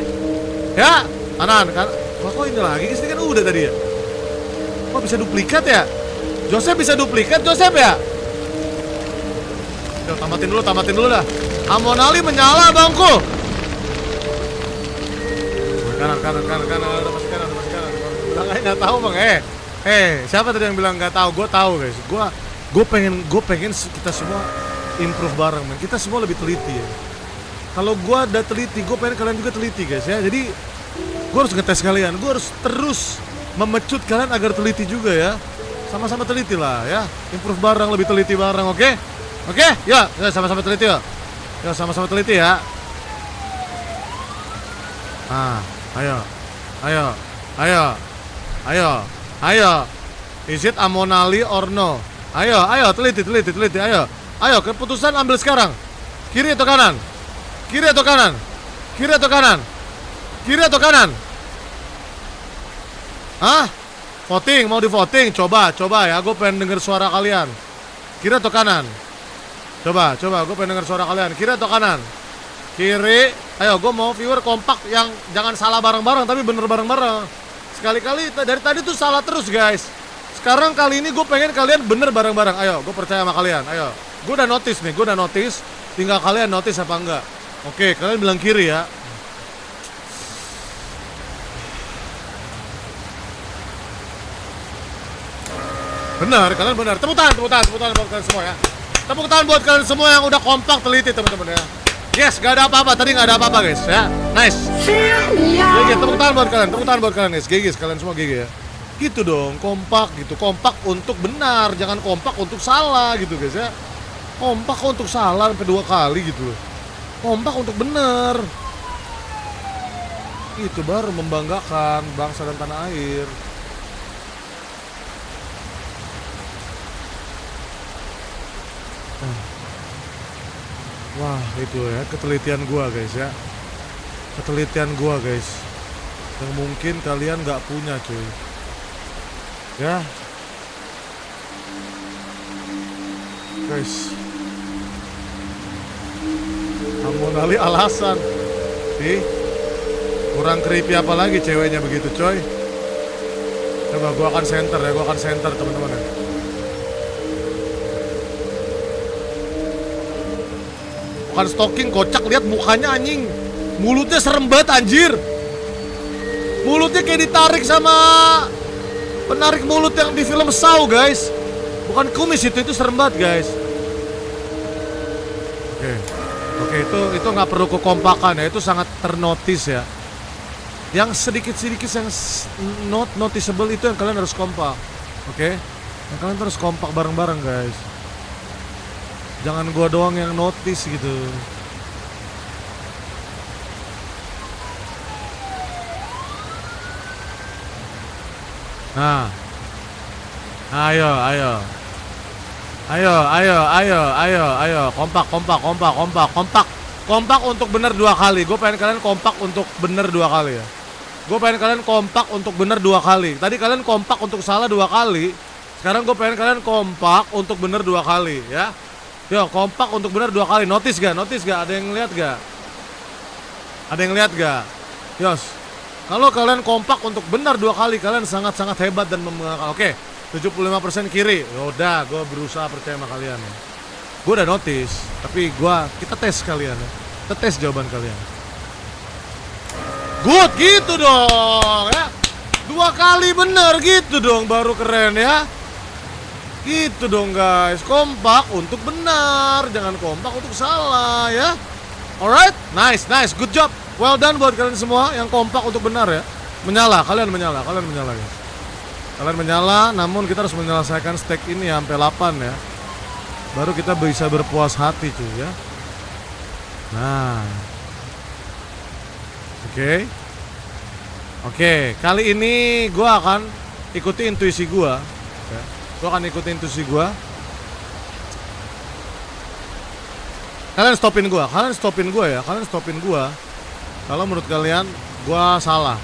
Ya, kanan, kan. Wah, kok ini lagi? Ini kan udah tadi ya. Kok bisa duplikat ya? Joseph bisa duplikat, Joseph ya? Yo, tamatin dulu, tamatin dulu dah. Amonali menyala, bangku. Kanan, kanan, kanan, kanan, ada masih kanan, ada masih kanan. Bilang aja nggak tahu bang, eh, eh, siapa tadi yang bilang nggak tahu? Gue tahu guys, gue, gue pengen, gue pengen kita semua improve bareng, man. Kita semua lebih teliti ya. Kalau gue udah teliti, gue pengen kalian juga teliti guys ya. Jadi gue harus ngetes kalian, gue harus terus memecut kalian agar teliti juga ya. Sama-sama teliti lah ya, improve bareng, lebih teliti bareng, oke? Oke, ya, ya sama-sama teliti ya. Ya sama-sama teliti ya. Ah, ayo, ayo, ayo, ayo, ayo. Is it amonali or no? Ayo, ayo, teliti, teliti, teliti, ayo. Ayo, keputusan ambil sekarang. Kiri atau kanan? Kiri atau kanan? Kiri atau kanan? Kiri atau kanan? Hah? Voting, mau di voting? Coba, coba ya, gue pengen denger suara kalian. Kiri atau kanan? Coba, coba, gue pengen denger suara kalian. Kiri atau kanan? Kiri. Ayo, gue mau viewer kompak yang jangan salah bareng-bareng, tapi bener bareng-bareng. Sekali-kali dari tadi tuh salah terus, guys. Sekarang kali ini gue pengen kalian bener bareng-bareng. Ayo, gue percaya sama kalian. Ayo, gue udah notice nih, gue udah notice. Tinggal kalian notice apa enggak. Oke, kalian bilang kiri ya. Benar, kalian benar. Tepuk tangan, tepuk tangan, tepuk tangan buat kalian semua ya. Tepuk tangan buat kalian semua yang udah kompak teliti teman-teman ya. Yes, gak ada apa-apa. Tadi gak ada apa-apa guys ya. Nice. GG, tepuk tangan buat kalian. Tepuk tangan buat kalian guys. GG, kalian semua GG ya. Gitu dong, kompak gitu. Kompak untuk benar, jangan kompak untuk salah gitu guys ya. Kompak untuk salah sampai dua kali gitu loh. Kompak untuk benar. Itu baru membanggakan bangsa dan tanah air. Ah. Wah, itu ya ketelitian gua, guys ya. Ketelitian gua, guys. Yang mungkin kalian nggak punya, cuy. Ya. Guys. Kamu nali alasan. Ih. Kurang creepy apa lagi ceweknya begitu, coy. Coba gua akan center ya, gua akan center teman-teman ya. Bukan stalking, kocak lihat mukanya anjing. Mulutnya serem banget anjir. Mulutnya kayak ditarik sama penarik mulut yang di film Saw, guys. Bukan kumis itu, itu serem banget, guys. Oke. Oke, itu itu nggak perlu kekompakan ya, itu sangat ternotis ya. Yang sedikit-sedikit yang not noticeable itu yang kalian harus kompak. Oke? Yang kalian harus kompak bareng-bareng, guys. Jangan gua doang yang notice gitu. Nah. Ayo, ayo. Ayo, ayo, ayo, ayo, ayo. Kompak, kompak, kompak, kompak, kompak. Kompak untuk bener dua kali. Gue pengen kalian kompak untuk bener dua kali ya. Gue pengen kalian kompak untuk bener dua kali. Tadi kalian kompak untuk salah dua kali. Sekarang gue pengen kalian kompak untuk bener dua kali ya. Yo, kompak untuk bener dua kali. Notice gak? Notice gak? Ada yang lihat gak? Ada yang lihat gak? Yos. Kalau kalian kompak untuk benar dua kali, kalian sangat-sangat hebat dan membanggakan. Oke, 75% kiri. Yaudah, gue berusaha percaya sama kalian. Gue udah notice, tapi gua kita tes kalian ya. Kita tes jawaban kalian. Good, gitu dong ya. Dua kali bener gitu dong, baru keren ya. Gitu dong guys, kompak untuk benar, jangan kompak untuk salah ya. Alright, nice, nice, good job. Well done buat kalian semua yang kompak untuk benar ya. Menyala, kalian menyala, kalian menyala ya. Kalian menyala, namun kita harus menyelesaikan stack ini ya, sampai 8 ya. Baru kita bisa berpuas hati cuy ya. Nah. Oke. Oke, kali ini gua akan ikuti intuisi gua. Ya. Gua akan ikuti intuisi gua. Kalian stopin gua, kalian stopin gua ya, kalian stopin gua. Kalau menurut kalian gua salah.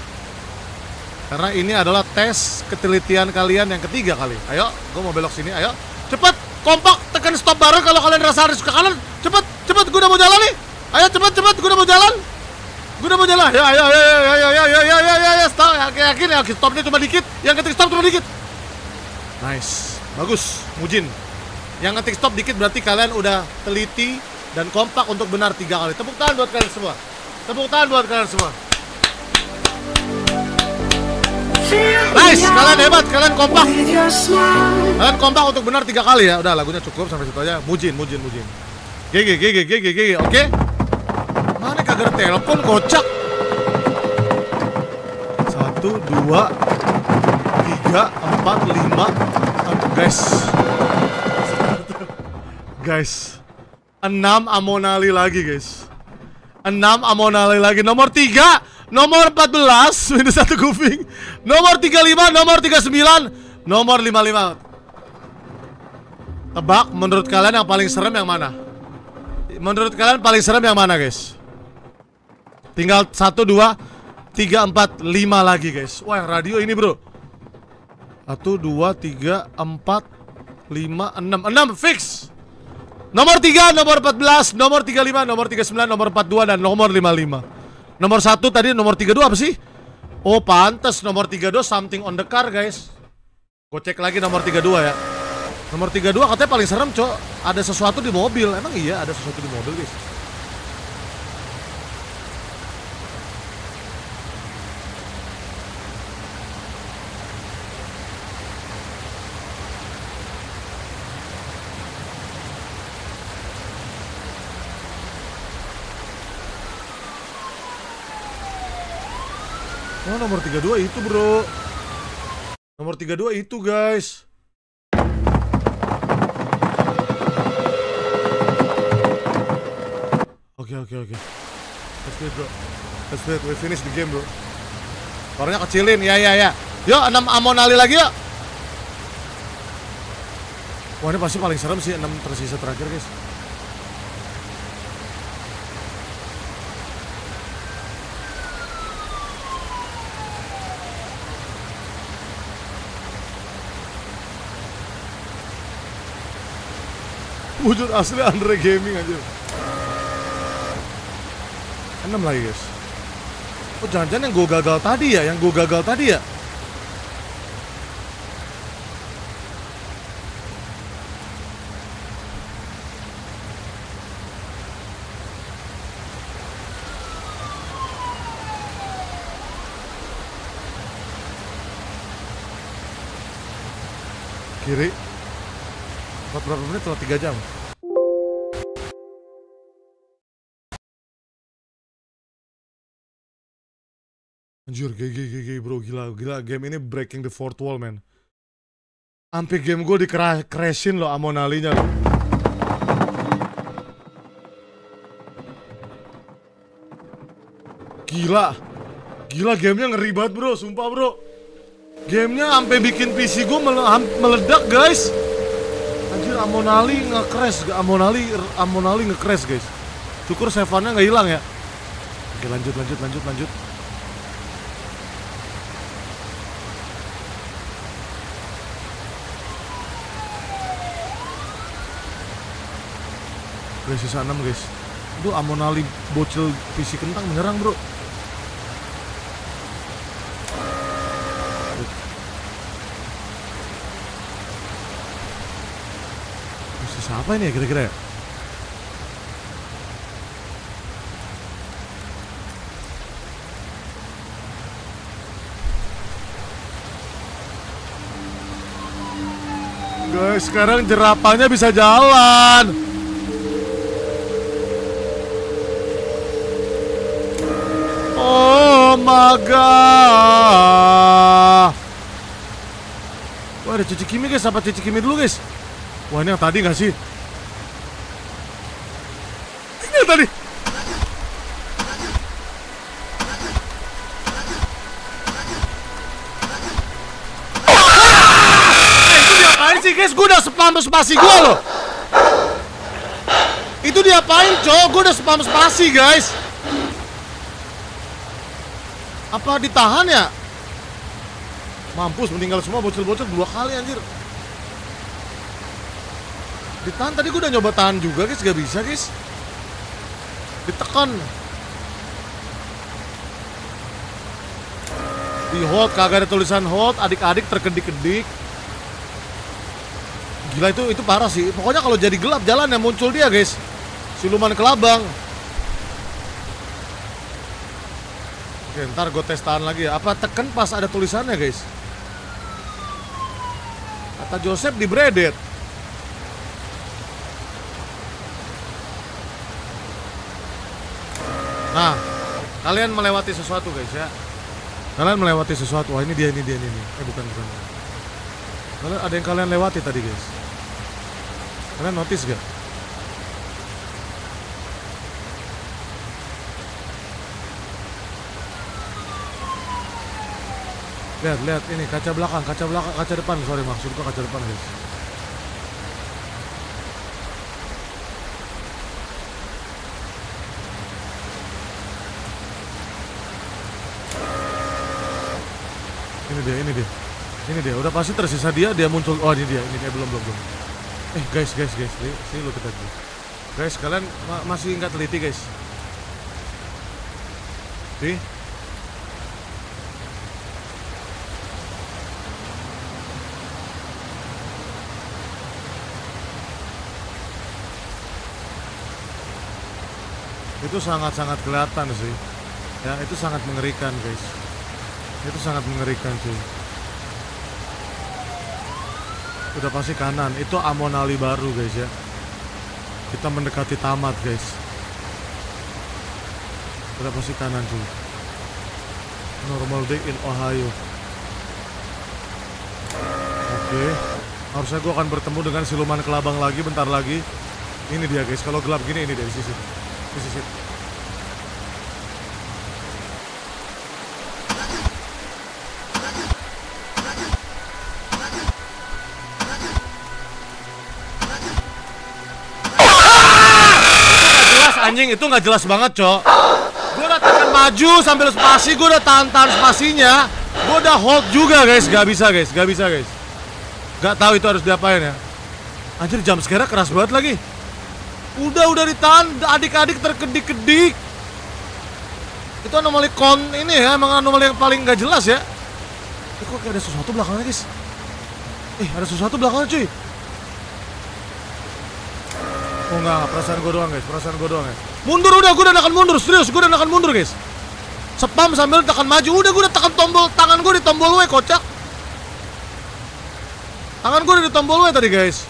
Karena ini adalah tes ketelitian kalian yang ketiga kali. Ayo, gua mau belok sini, ayo. Cepet, kompak, tekan stop bareng kalau kalian rasa harus ke kanan. Cepet, cepet, gua udah mau jalan nih. Ayo cepet, cepet, gua udah mau jalan. Gua udah mau jalan. Ya, ayo, ayo, ayo, ayo, ayo, ayo, ayo, ayo, ayo, stop. Yakin, yakin, yakin, stopnya cuma dikit. Yang ketik stop cuma dikit. Nice, bagus, Mujin. Yang ngetik stop dikit berarti kalian udah teliti dan kompak untuk benar tiga kali. Tepuk tangan buat kalian semua. Tepuk tangan buat kalian semua. Nice, kalian hebat, kalian kompak. Kalian kompak untuk benar tiga kali ya. Udah lagunya cukup sampai situ aja. Mujin, mujin, mujin. GG, GG, GG, GG. Oke. Mana kagak telepon kocak. Satu, dua, tiga, empat, lima. Guys. Guys, enam amonali lagi guys. Enam amonali lagi. Nomor tiga, nomor 14 minus satu kuping. Nomor 35, nomor 39, nomor 55. Tebak menurut kalian yang paling serem yang mana? Menurut kalian paling serem yang mana guys? Tinggal 1, 2, 3, 4, 5 lagi guys Wah radio ini bro 1, 2, 3, 4, 5, 6 6 fix! Nomor 3, nomor 14, nomor 35, nomor 39, nomor 42, dan nomor 55 Nomor 1 tadi nomor 32 apa sih? Oh pantes nomor 32 something on the car guys. Gue cek lagi nomor 32 ya. Nomor 32 katanya paling serem cok. Ada sesuatu di mobil. Emang iya ada sesuatu di mobil guys nomor 32 itu bro. Nomor 32 itu guys. Oke oke oke. Let's go bro. Let's wait, we finish the game bro. Suaranya kecilin, ya ya ya. Yuk, 6 amonali lagi yuk. Wah ini pasti paling serem sih 6 tersisa terakhir guys Wujud asli Andre Gaming aja 6 lagi guys. Oh jangan-jangan yang gue gagal tadi ya? Yang gue gagal tadi ya Kiri Empat berapa menit? Telah 3 jam? Anjir, GG, GG bro, gila, gila. Game ini breaking the fourth wall, man. Sampai game gue di crashin loh amonalinya loh. Gila. Gila gamenya ngeri banget bro, sumpah bro. Gamenya sampai bikin PC gue meledak guys Anjir Amonali nge-crash Amonali Amonali nge-crash guys. Syukur save-nya nggak hilang ya? Oke lanjut lanjut lanjut lanjut. Guys sisa 6 guys. Itu Amonali bocil PC kentang menyerang bro Sisa apa ini ya kira-kira? Guys, sekarang jerapahnya bisa jalan. Oh my god. Wah, ada cuci kimi guys, apa cuci kimi dulu guys? Wah, ini yang tadi nggak sih? Ini yang tadi. Eh, itu guys? Gue udah spam spasi gue loh. Itu diapain cowok? Gue udah spam spasi guys. Apa ditahan ya? Mampus meninggal semua bocil-bocil dua kali anjir. Ditahan tadi gue udah nyoba tahan juga guys, gak bisa guys. Ditekan. Di hold kagak ada tulisan hold, adik-adik terkedik-kedik. Gila itu itu parah sih. Pokoknya kalau jadi gelap jalan yang muncul dia guys. Siluman kelabang. Oke, ntar gue tes tahan lagi ya. Apa tekan pas ada tulisannya guys? Kata Joseph di bredet. Nah, kalian melewati sesuatu guys ya. Kalian melewati sesuatu. Wah ini dia, ini dia, ini. ini. Eh bukan, bukan. Kalian ada yang kalian lewati tadi guys. Kalian notice gak? Lihat, lihat ini kaca belakang, kaca belakang, kaca depan. Sorry maksud gua kaca depan guys. Ini dia, ini dia. Ini dia, udah pasti tersisa dia, dia muncul. Oh, ini dia, ini dia belum belum belum. Eh, guys, guys, guys. Sini lu kita guys. Guys, kalian ma masih nggak teliti, guys. Sih? Itu sangat-sangat kelihatan sih. Ya, itu sangat mengerikan, guys. Itu sangat mengerikan sih. Udah pasti kanan. Itu amonali baru, guys ya. Kita mendekati tamat, guys. Udah pasti kanan cuy. Normal day in Ohio. Oke. Harusnya gue akan bertemu dengan siluman kelabang lagi bentar lagi. Ini dia guys. Kalau gelap gini ini dia di sisi. Di sisi. Anjing itu nggak jelas banget cok. Gue udah tekan maju sambil spasi gue udah tahan-tahan spasinya. Gue udah hold juga guys. Gak bisa guys. Gak bisa guys. Gak tahu itu harus diapain ya. Anjir jam sekarang keras banget lagi. Udah udah ditahan adik-adik terkedik-kedik. Itu anomali kon ini ya emang anomali yang paling gak jelas ya. Eh, kok kayak ada sesuatu belakangnya guys? Eh ada sesuatu belakangnya cuy Oh enggak, enggak, perasaan gue doang guys, perasaan gue doang ya Mundur udah, gue udah akan mundur, serius, gue udah akan mundur guys. Spam sambil tekan maju, udah gue udah tekan tombol, tangan gue di tombol W kocak. Tangan gue di tombol W tadi guys.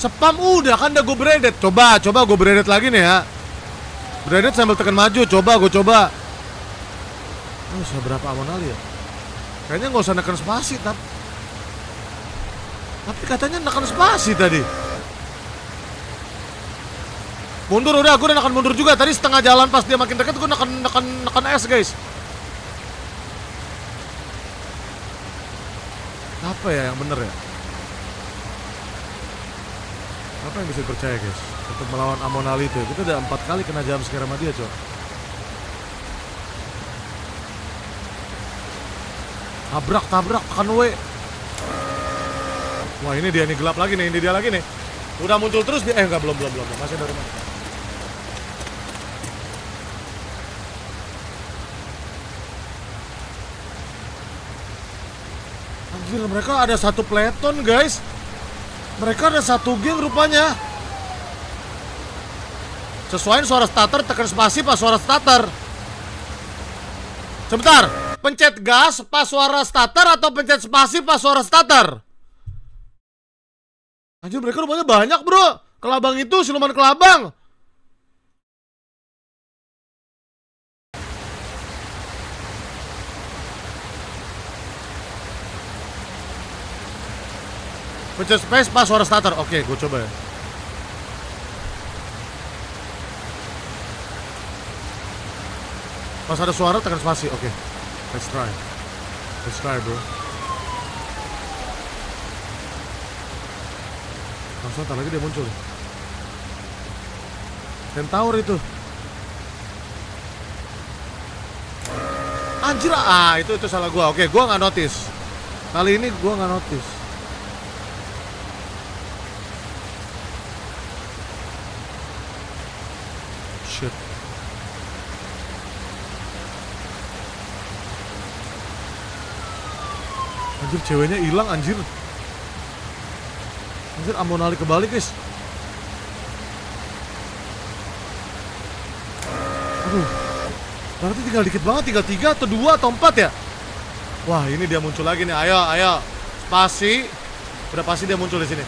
Spam. Udah kan udah gue braided Coba, coba gue braided lagi nih ya. Braided sambil tekan maju, coba gue coba. Oh, seberapa amonali ya? Kayaknya nggak usah neken spasi, tapi Tapi katanya neken spasi tadi Mundur udah, gue udah neken mundur juga. Tadi setengah jalan pas dia makin dekat, gue neken neken neken S guys. Apa ya yang bener ya? Apa yang bisa dipercaya guys? Untuk melawan Amonali itu, kita udah empat kali kena jam sekarang sama dia, cok. Tabrak, tabrak, tekan W. Wah ini dia nih gelap lagi nih, ini dia lagi nih. Udah muncul terus dia, eh enggak belum belum belum, masih dari mana? Anjir mereka ada satu peleton guys. Mereka ada satu geng rupanya. Sesuaiin suara starter tekan spasi pas suara starter. Sebentar. Pencet gas pas suara starter atau pencet spasi pas suara starter? Anjir mereka rupanya banyak bro. Kelabang itu siluman kelabang Pencet space pas suara starter. Oke, gue coba ya. Pas ada suara tekan spasi. Oke. Let's try. Let's try, bro. Langsung ntar lagi dia muncul. Centaur itu. Anjir, ah itu itu salah gua. Oke, gua nggak notice. Kali ini gua nggak notice. Anjir ceweknya hilang anjir. Anjir amonali kebalik guys. Aduh. Berarti tinggal dikit banget, tinggal tiga atau dua atau empat ya? Wah ini dia muncul lagi nih. Ayo, ayo. Spasi. Udah pasti dia muncul di sini.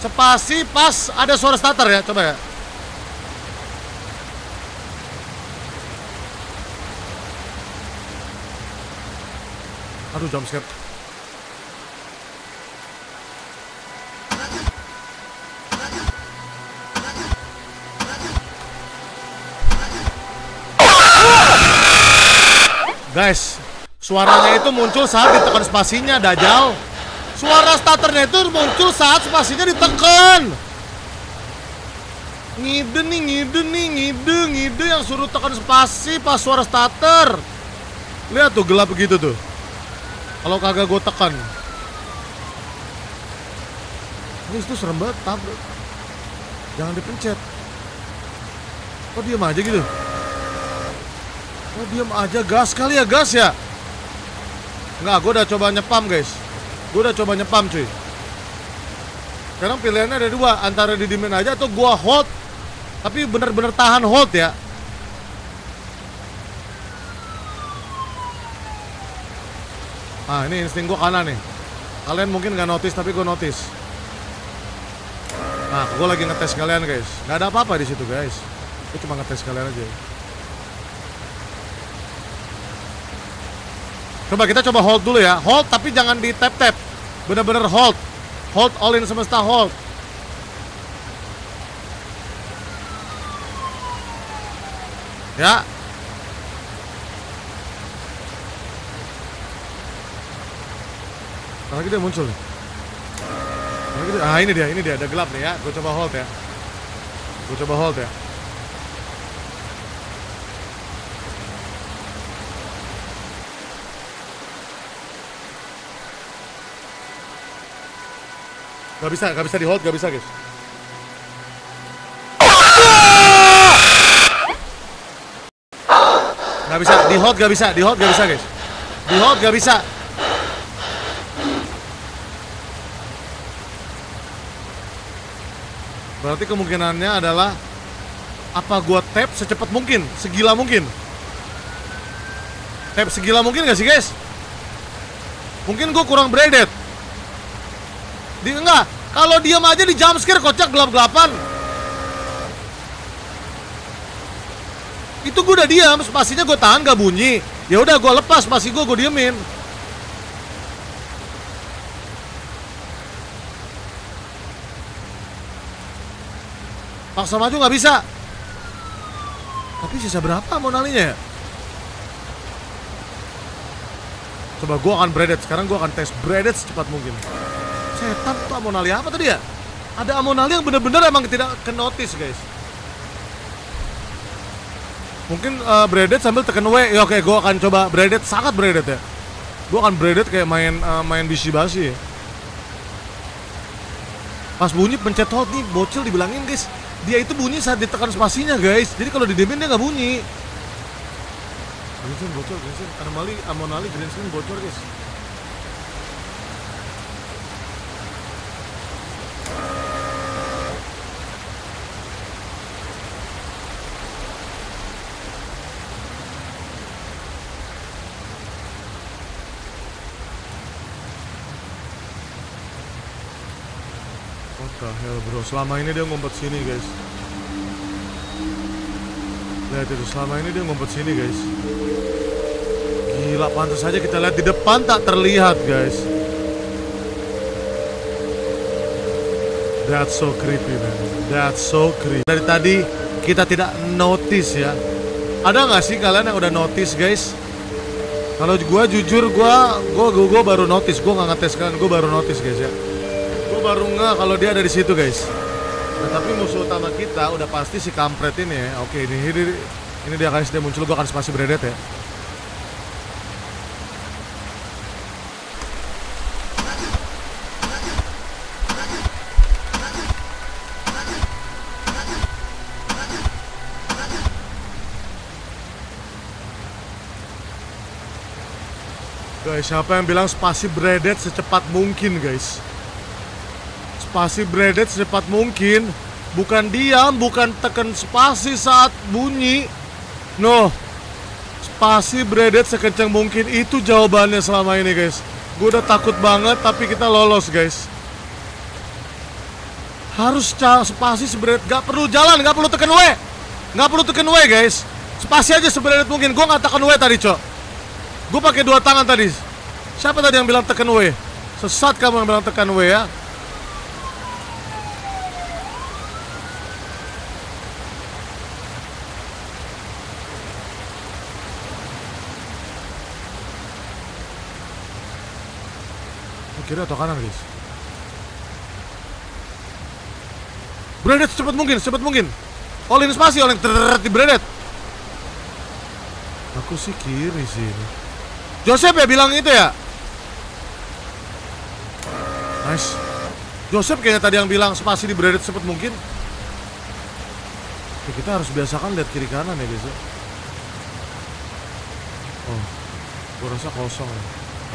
Spasi pas ada suara starter ya. Coba ya. Aduh jam scare Guys, suaranya itu muncul saat ditekan spasinya, Dajal. Suara starternya itu muncul saat spasinya ditekan. Ngide nih, ngide nih, ngide, ngide yang suruh tekan spasi pas suara starter. Lihat tuh gelap begitu tuh. Kalau kagak gue tekan. Ini itu serem banget, tabrak. Jangan dipencet. Kok diam aja gitu? Oh diam aja. Gas kali ya gas ya. Enggak gue udah coba nyepam guys. Gue udah coba nyepam cuy. Sekarang pilihannya ada dua Antara didimin aja atau gue hold. Tapi bener-bener tahan hold ya. Ah ini insting gue kanan nih. Kalian mungkin nggak notice tapi gue notice. Nah gue lagi ngetes kalian guys. Gak ada apa-apa di situ guys. Gue cuma ngetes kalian aja Coba kita coba hold dulu ya. Hold tapi jangan di tap tap. Bener-bener hold. Hold all in semesta hold. Ya. Lagi dia muncul. Dia, ah ini dia, ini dia, ada gelap nih ya. Gue coba hold ya. Gue coba hold ya. Gak bisa, gak bisa di hold, gak bisa guys. Gak bisa, di hold gak bisa, di hold gak bisa guys. Di hold gak bisa. Berarti kemungkinannya adalah apa gua tap secepat mungkin, segila mungkin. Tap segila mungkin gak sih guys? Mungkin gua kurang braided. Di enggak, kalau diam aja di jump scare kocak gelap-gelapan. Itu gue udah diam, spasinya gue tahan gak bunyi. Ya udah gue lepas spasi gue, gue diemin. Paksa maju nggak bisa. Tapi sisa berapa monalinya ya? Coba gue akan braided. Sekarang gue akan tes braided secepat mungkin. Setan tuh amonali apa tadi ya? Ada amonali yang bener-bener emang tidak ke notice guys. Mungkin uh, braided sambil tekan W. Ya oke, gue akan coba braided sangat braided ya. Gue akan braided kayak main uh, main bisi basi ya. Pas bunyi pencet hold nih, bocil dibilangin guys. Dia itu bunyi saat ditekan spasinya guys. Jadi kalau didemin dia nggak bunyi. Green bocor, green. Anomali, amonali, green bocor guys. The hell bro, selama ini dia ngumpet sini guys. Lihat itu, selama ini dia ngumpet sini guys. Gila, pantas saja kita lihat di depan tak terlihat guys. That's so creepy man. That's so creepy. Dari tadi kita tidak notice ya. Ada nggak sih kalian yang udah notice guys? Kalau gua jujur gua gua, gua baru notice, gua nggak ngetes kalian, gua baru notice guys ya. Gua baru nggak kalau dia ada di situ guys. Nah, tapi musuh utama kita udah pasti si kampret ini ya. Oke ini ini, ini dia guys dia muncul gua akan spasi bredet ya. Guys, siapa yang bilang spasi bredet secepat mungkin, guys? Spasi bredet secepat mungkin, bukan diam, bukan tekan spasi saat bunyi. No, spasi bredet sekencang mungkin itu jawabannya selama ini, guys. Gue udah takut banget, tapi kita lolos, guys. Harus spasi sebredet, gak perlu jalan, gak perlu tekan W, gak perlu tekan W, guys. Spasi aja sebredet mungkin. Gue nggak tekan W tadi, cok. Gue pakai dua tangan tadi. Siapa tadi yang bilang tekan W? Sesat kamu yang bilang tekan W ya. Atau kanan guys? Bredet secepat mungkin, secepat mungkin. All in spasi, all in di bredet. Aku sih kiri sih ini. Joseph ya bilang itu ya? Nice. Joseph kayaknya tadi yang bilang spasi di bredet secepat mungkin. Ya, kita harus biasakan lihat kiri kanan ya guys ya. Oh, gua rasa kosong.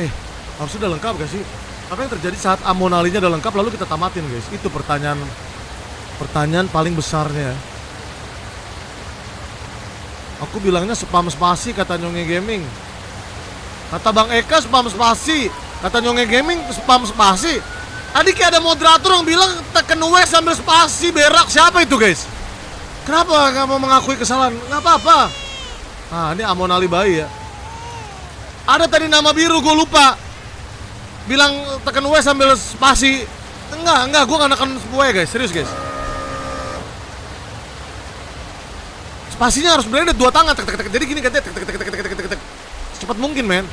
Eh, harusnya udah lengkap gak sih? Apa yang terjadi saat amonalinya udah lengkap lalu kita tamatin guys? Itu pertanyaan pertanyaan paling besarnya. Aku bilangnya spam spasi kata Nyonge Gaming. Kata Bang Eka spam spasi, kata Nyonge Gaming spam spasi. Tadi kayak ada moderator yang bilang tekan W sambil spasi berak siapa itu guys? Kenapa nggak mau mengakui kesalahan? Nggak apa-apa. Nah ini amonali bayi ya. Ada tadi nama biru gue lupa bilang tekan W sambil spasi. Enggak enggak gue gak tekan W guys. Serius guys. Spasinya harus benar dua tangan tek tek tek jadi gini kan tek tek tek tek tek tek tek secepat mungkin men.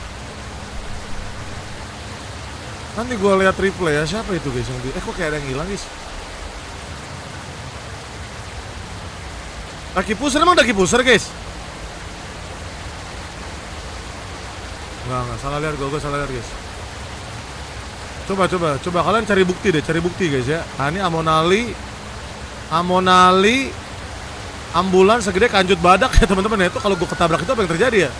Nanti gue lihat replay ya. Siapa itu guys yang di eh kok kayak ada yang hilang guys? Daki pusar emang daki pusar guys? Enggak, enggak, salah lihat gue, gue salah lihat guys. Coba, coba, coba. Kalian cari bukti deh, cari bukti guys ya. Nah ini Amonali. Amonali Ambulan segede kanjut badak ya teman-teman ya. Itu kalau gue ketabrak itu apa yang terjadi ya?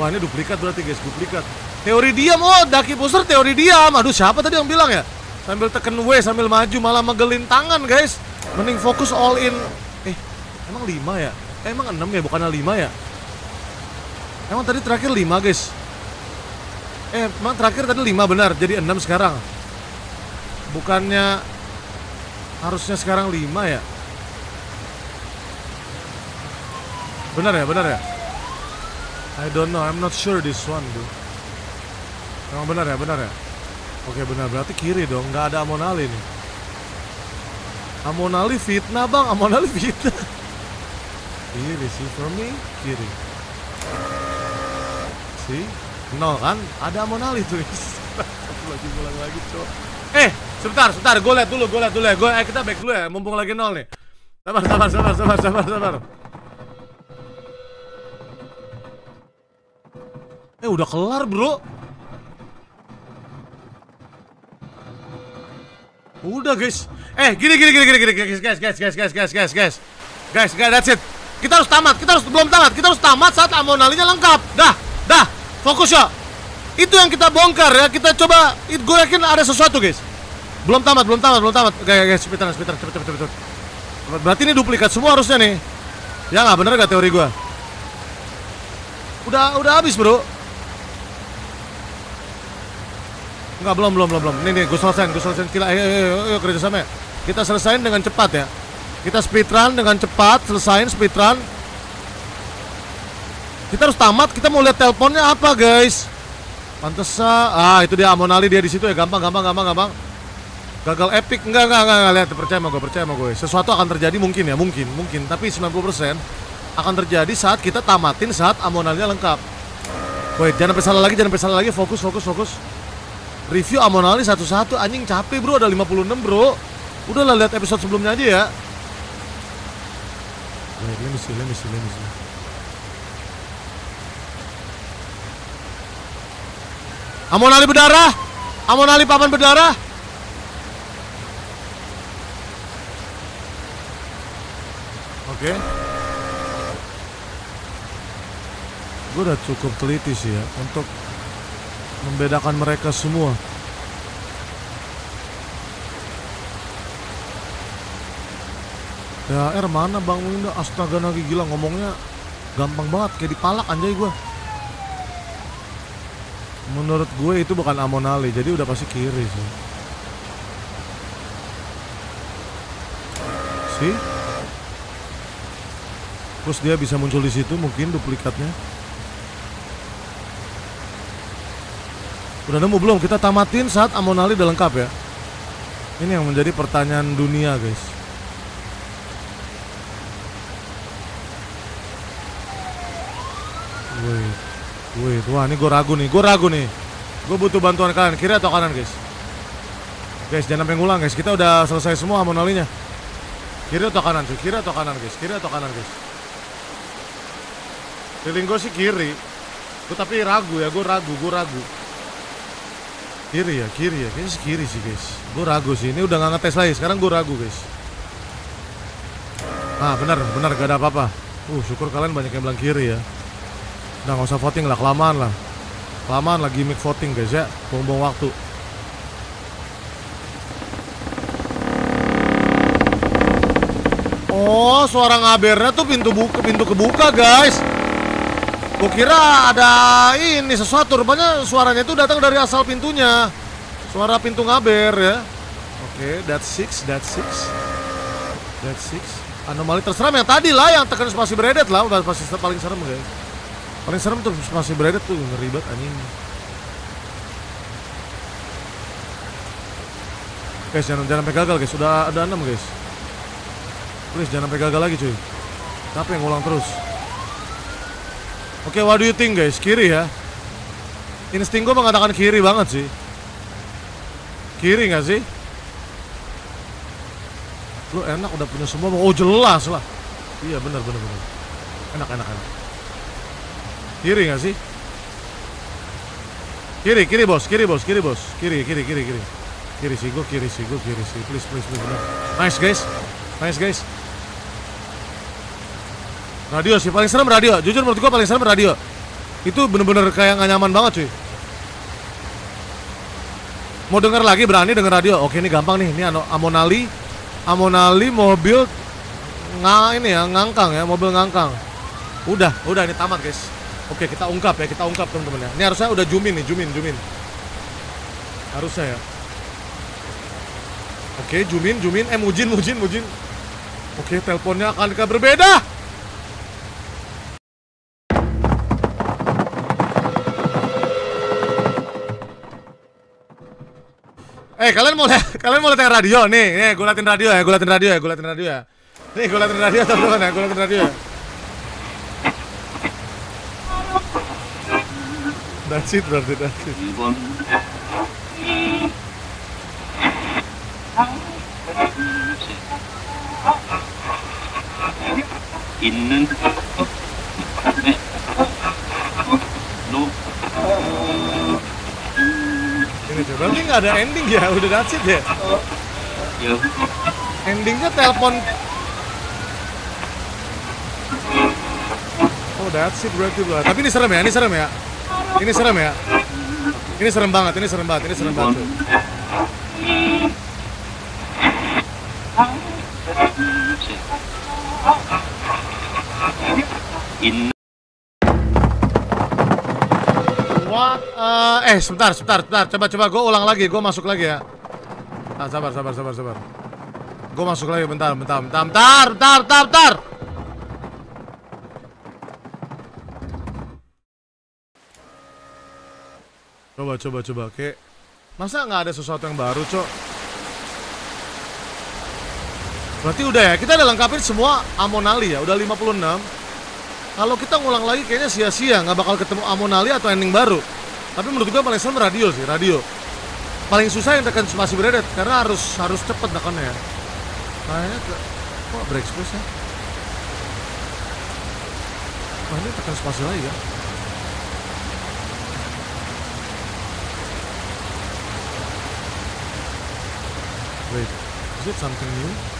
Wah ini duplikat berarti guys, duplikat. Teori diam, oh daki pusar teori diam. Aduh siapa tadi yang bilang ya? Sambil tekan W sambil maju malah megelin tangan guys. Mending fokus all in. Eh, emang 5 ya? Eh, emang 6 ya, bukannya 5 ya? Emang tadi terakhir 5 guys Eh, emang terakhir tadi 5 benar, jadi 6 sekarang Bukannya Harusnya sekarang 5 ya? Benar ya, benar ya? I don't know, I'm not sure this one dude Emang benar ya, benar ya? Oke benar, berarti kiri dong, nggak ada Amonali nih Amonali fitnah bang, Amonali fitnah Kiri sih, for me, kiri See? Nol kan? Ada Amonali tuh Lagi pulang lagi cok Eh, sebentar, sebentar, gue liat dulu, gue liat dulu ya gue, Eh kita back dulu ya, mumpung lagi nol nih Sabar, sabar, sabar, sabar, sabar, sabar Eh udah kelar bro Udah guys. Eh gini gini gini gini gini guys guys guys guys guys guys guys guys guys guys that's it. Kita harus tamat. Kita harus belum tamat. Kita harus tamat saat amonalinya lengkap. Dah dah fokus ya. Itu yang kita bongkar ya. Kita coba. It, gue yakin ada sesuatu guys. Belum tamat belum tamat belum tamat. Guys guys sebentar sebentar cepet cepet cepet. Berarti ini duplikat semua harusnya nih. Ya nggak bener gak teori gue? Udah udah habis bro. Enggak, belum, belum, belum, belum. Nih, nih, gue selesain, gue selesain. Kila, ayo, ayo, ayo, ayo, kerja sama ya. Kita selesain dengan cepat ya. Kita speedrun dengan cepat, selesain speedrun. Kita harus tamat, kita mau lihat teleponnya apa, guys. Pantesa, ah itu dia Amonali dia di situ ya, gampang, gampang, gampang, gampang. Gagal epic, enggak, enggak, enggak, enggak, lihat, percaya sama gue, percaya sama gue. Sesuatu akan terjadi mungkin ya, mungkin, mungkin. Tapi 90% akan terjadi saat kita tamatin saat Amonalinya lengkap. Wait, jangan sampai salah lagi, jangan sampai salah lagi, fokus, fokus, fokus. Review Amonali satu-satu anjing capek bro ada 56 bro Udah lah lihat episode sebelumnya aja ya Wait, let me see, let me see, let me see. Amonali berdarah Amonali papan berdarah Oke Gue udah cukup teliti sih ya Untuk membedakan mereka semua. THR mana Bang Winda? Astaga lagi gila ngomongnya gampang banget kayak dipalak anjay gue. Menurut gue itu bukan Amonali, jadi udah pasti kiri sih. sih Terus dia bisa muncul di situ mungkin duplikatnya. Udah nemu belum? Kita tamatin saat Amonali udah lengkap ya. Ini yang menjadi pertanyaan dunia guys. Wait, wait, wah ini gue ragu nih, gue ragu nih. Gue butuh bantuan kalian, kiri atau kanan guys? Guys, jangan sampai ngulang guys. Kita udah selesai semua Amonalinya. Kiri atau kanan cuy? Kiri atau kanan guys? Kiri atau kanan guys? Feeling gue sih kiri. Gue tapi ragu ya, gue ragu, gue ragu. Kiri ya, kiri ya, kayaknya sih kiri sih guys Gue ragu sih, ini udah gak ngetes lagi, sekarang gue ragu guys Ah benar, benar gak ada apa-apa Uh syukur kalian banyak yang bilang kiri ya Udah gak usah voting lah, kelamaan lah. Kelamaan lah gimmick voting guys ya. Buang-buang waktu. Oh suara ngabernya tuh pintu buka, pintu kebuka guys. Gue kira ada ini sesuatu Rupanya suaranya itu datang dari asal pintunya. Suara pintu ngaber ya. Oke, okay, that's six, that's six. That's six. Anomali terserah yang tadi lah Yang tekan spasi beredet lah Udah pasti paling serem guys Paling serem tuh spasi beredet tuh Ngeribet anjing Guys jangan, jangan sampai gagal guys Sudah ada enam guys Please jangan sampai gagal lagi cuy Tapi yang ngulang terus Oke, okay, what do you think guys? Kiri ya? Insting gue mengatakan kiri banget sih. Kiri nggak sih? Lu enak udah punya semua. Oh jelas lah. Iya benar benar benar. Enak enak enak. Kiri nggak sih? Kiri kiri bos, kiri bos, kiri bos, kiri kiri kiri kiri. Kiri sih, gue kiri sih, gue kiri sih. Please please please. benar. Nice guys, nice guys. Radio sih paling serem radio. Jujur menurut gua paling serem radio. Itu bener-bener kayak nggak nyaman banget cuy. Mau denger lagi berani denger radio. Oke ini gampang nih. Ini ano- Amonali, Amonali mobil nga ini ya ngangkang ya mobil ngangkang. Udah, udah ini tamat guys. Oke kita ungkap ya, kita ungkap teman-teman ya. Ini harusnya udah jumin nih, jumin, jumin. Harusnya ya. Oke, jumin, jumin. Eh, mujin, mujin, mujin. Oke, teleponnya akan berbeda. Eh kalian mau lihat kalian mau lihat yang radio nih, nih gue liatin radio ya, gue liatin radio ya, gue liatin radio ya. Nih gue liatin radio teman-teman ya, gue liatin radio ya. That's it berarti, that's it. Eh. Innen No Ini tuh, berarti nggak ada ending ya? Udah that's it ya? Ya Endingnya telepon Oh that's it berarti lah Tapi ini serem ya, ini serem ya? Ini serem ya. Ini serem banget, ini serem banget, ini serem banget. 있는 What? Eh, eh, sebentar, sebentar, sebentar. Coba, coba, gue ulang lagi, gue masuk lagi ya. Ah, sabar, sabar, sabar, sabar. Gue masuk lagi, bentar, bentar, bentar, bentar, bentar, bentar, bentar. Coba, coba, coba. Kayak masa nggak ada sesuatu yang baru, cok? Berarti udah ya, kita udah lengkapin semua Amonali ya, udah 56 Kalau kita ngulang lagi kayaknya sia-sia, nggak bakal ketemu Amonali atau ending baru Tapi menurut gua paling serem radio sih, radio Paling susah yang tekan spasi beredet, karena harus harus cepet tekannya ya Kayaknya ke, kok break space ya? Nah ini tekan spasi lagi kan? Wait, is it something new?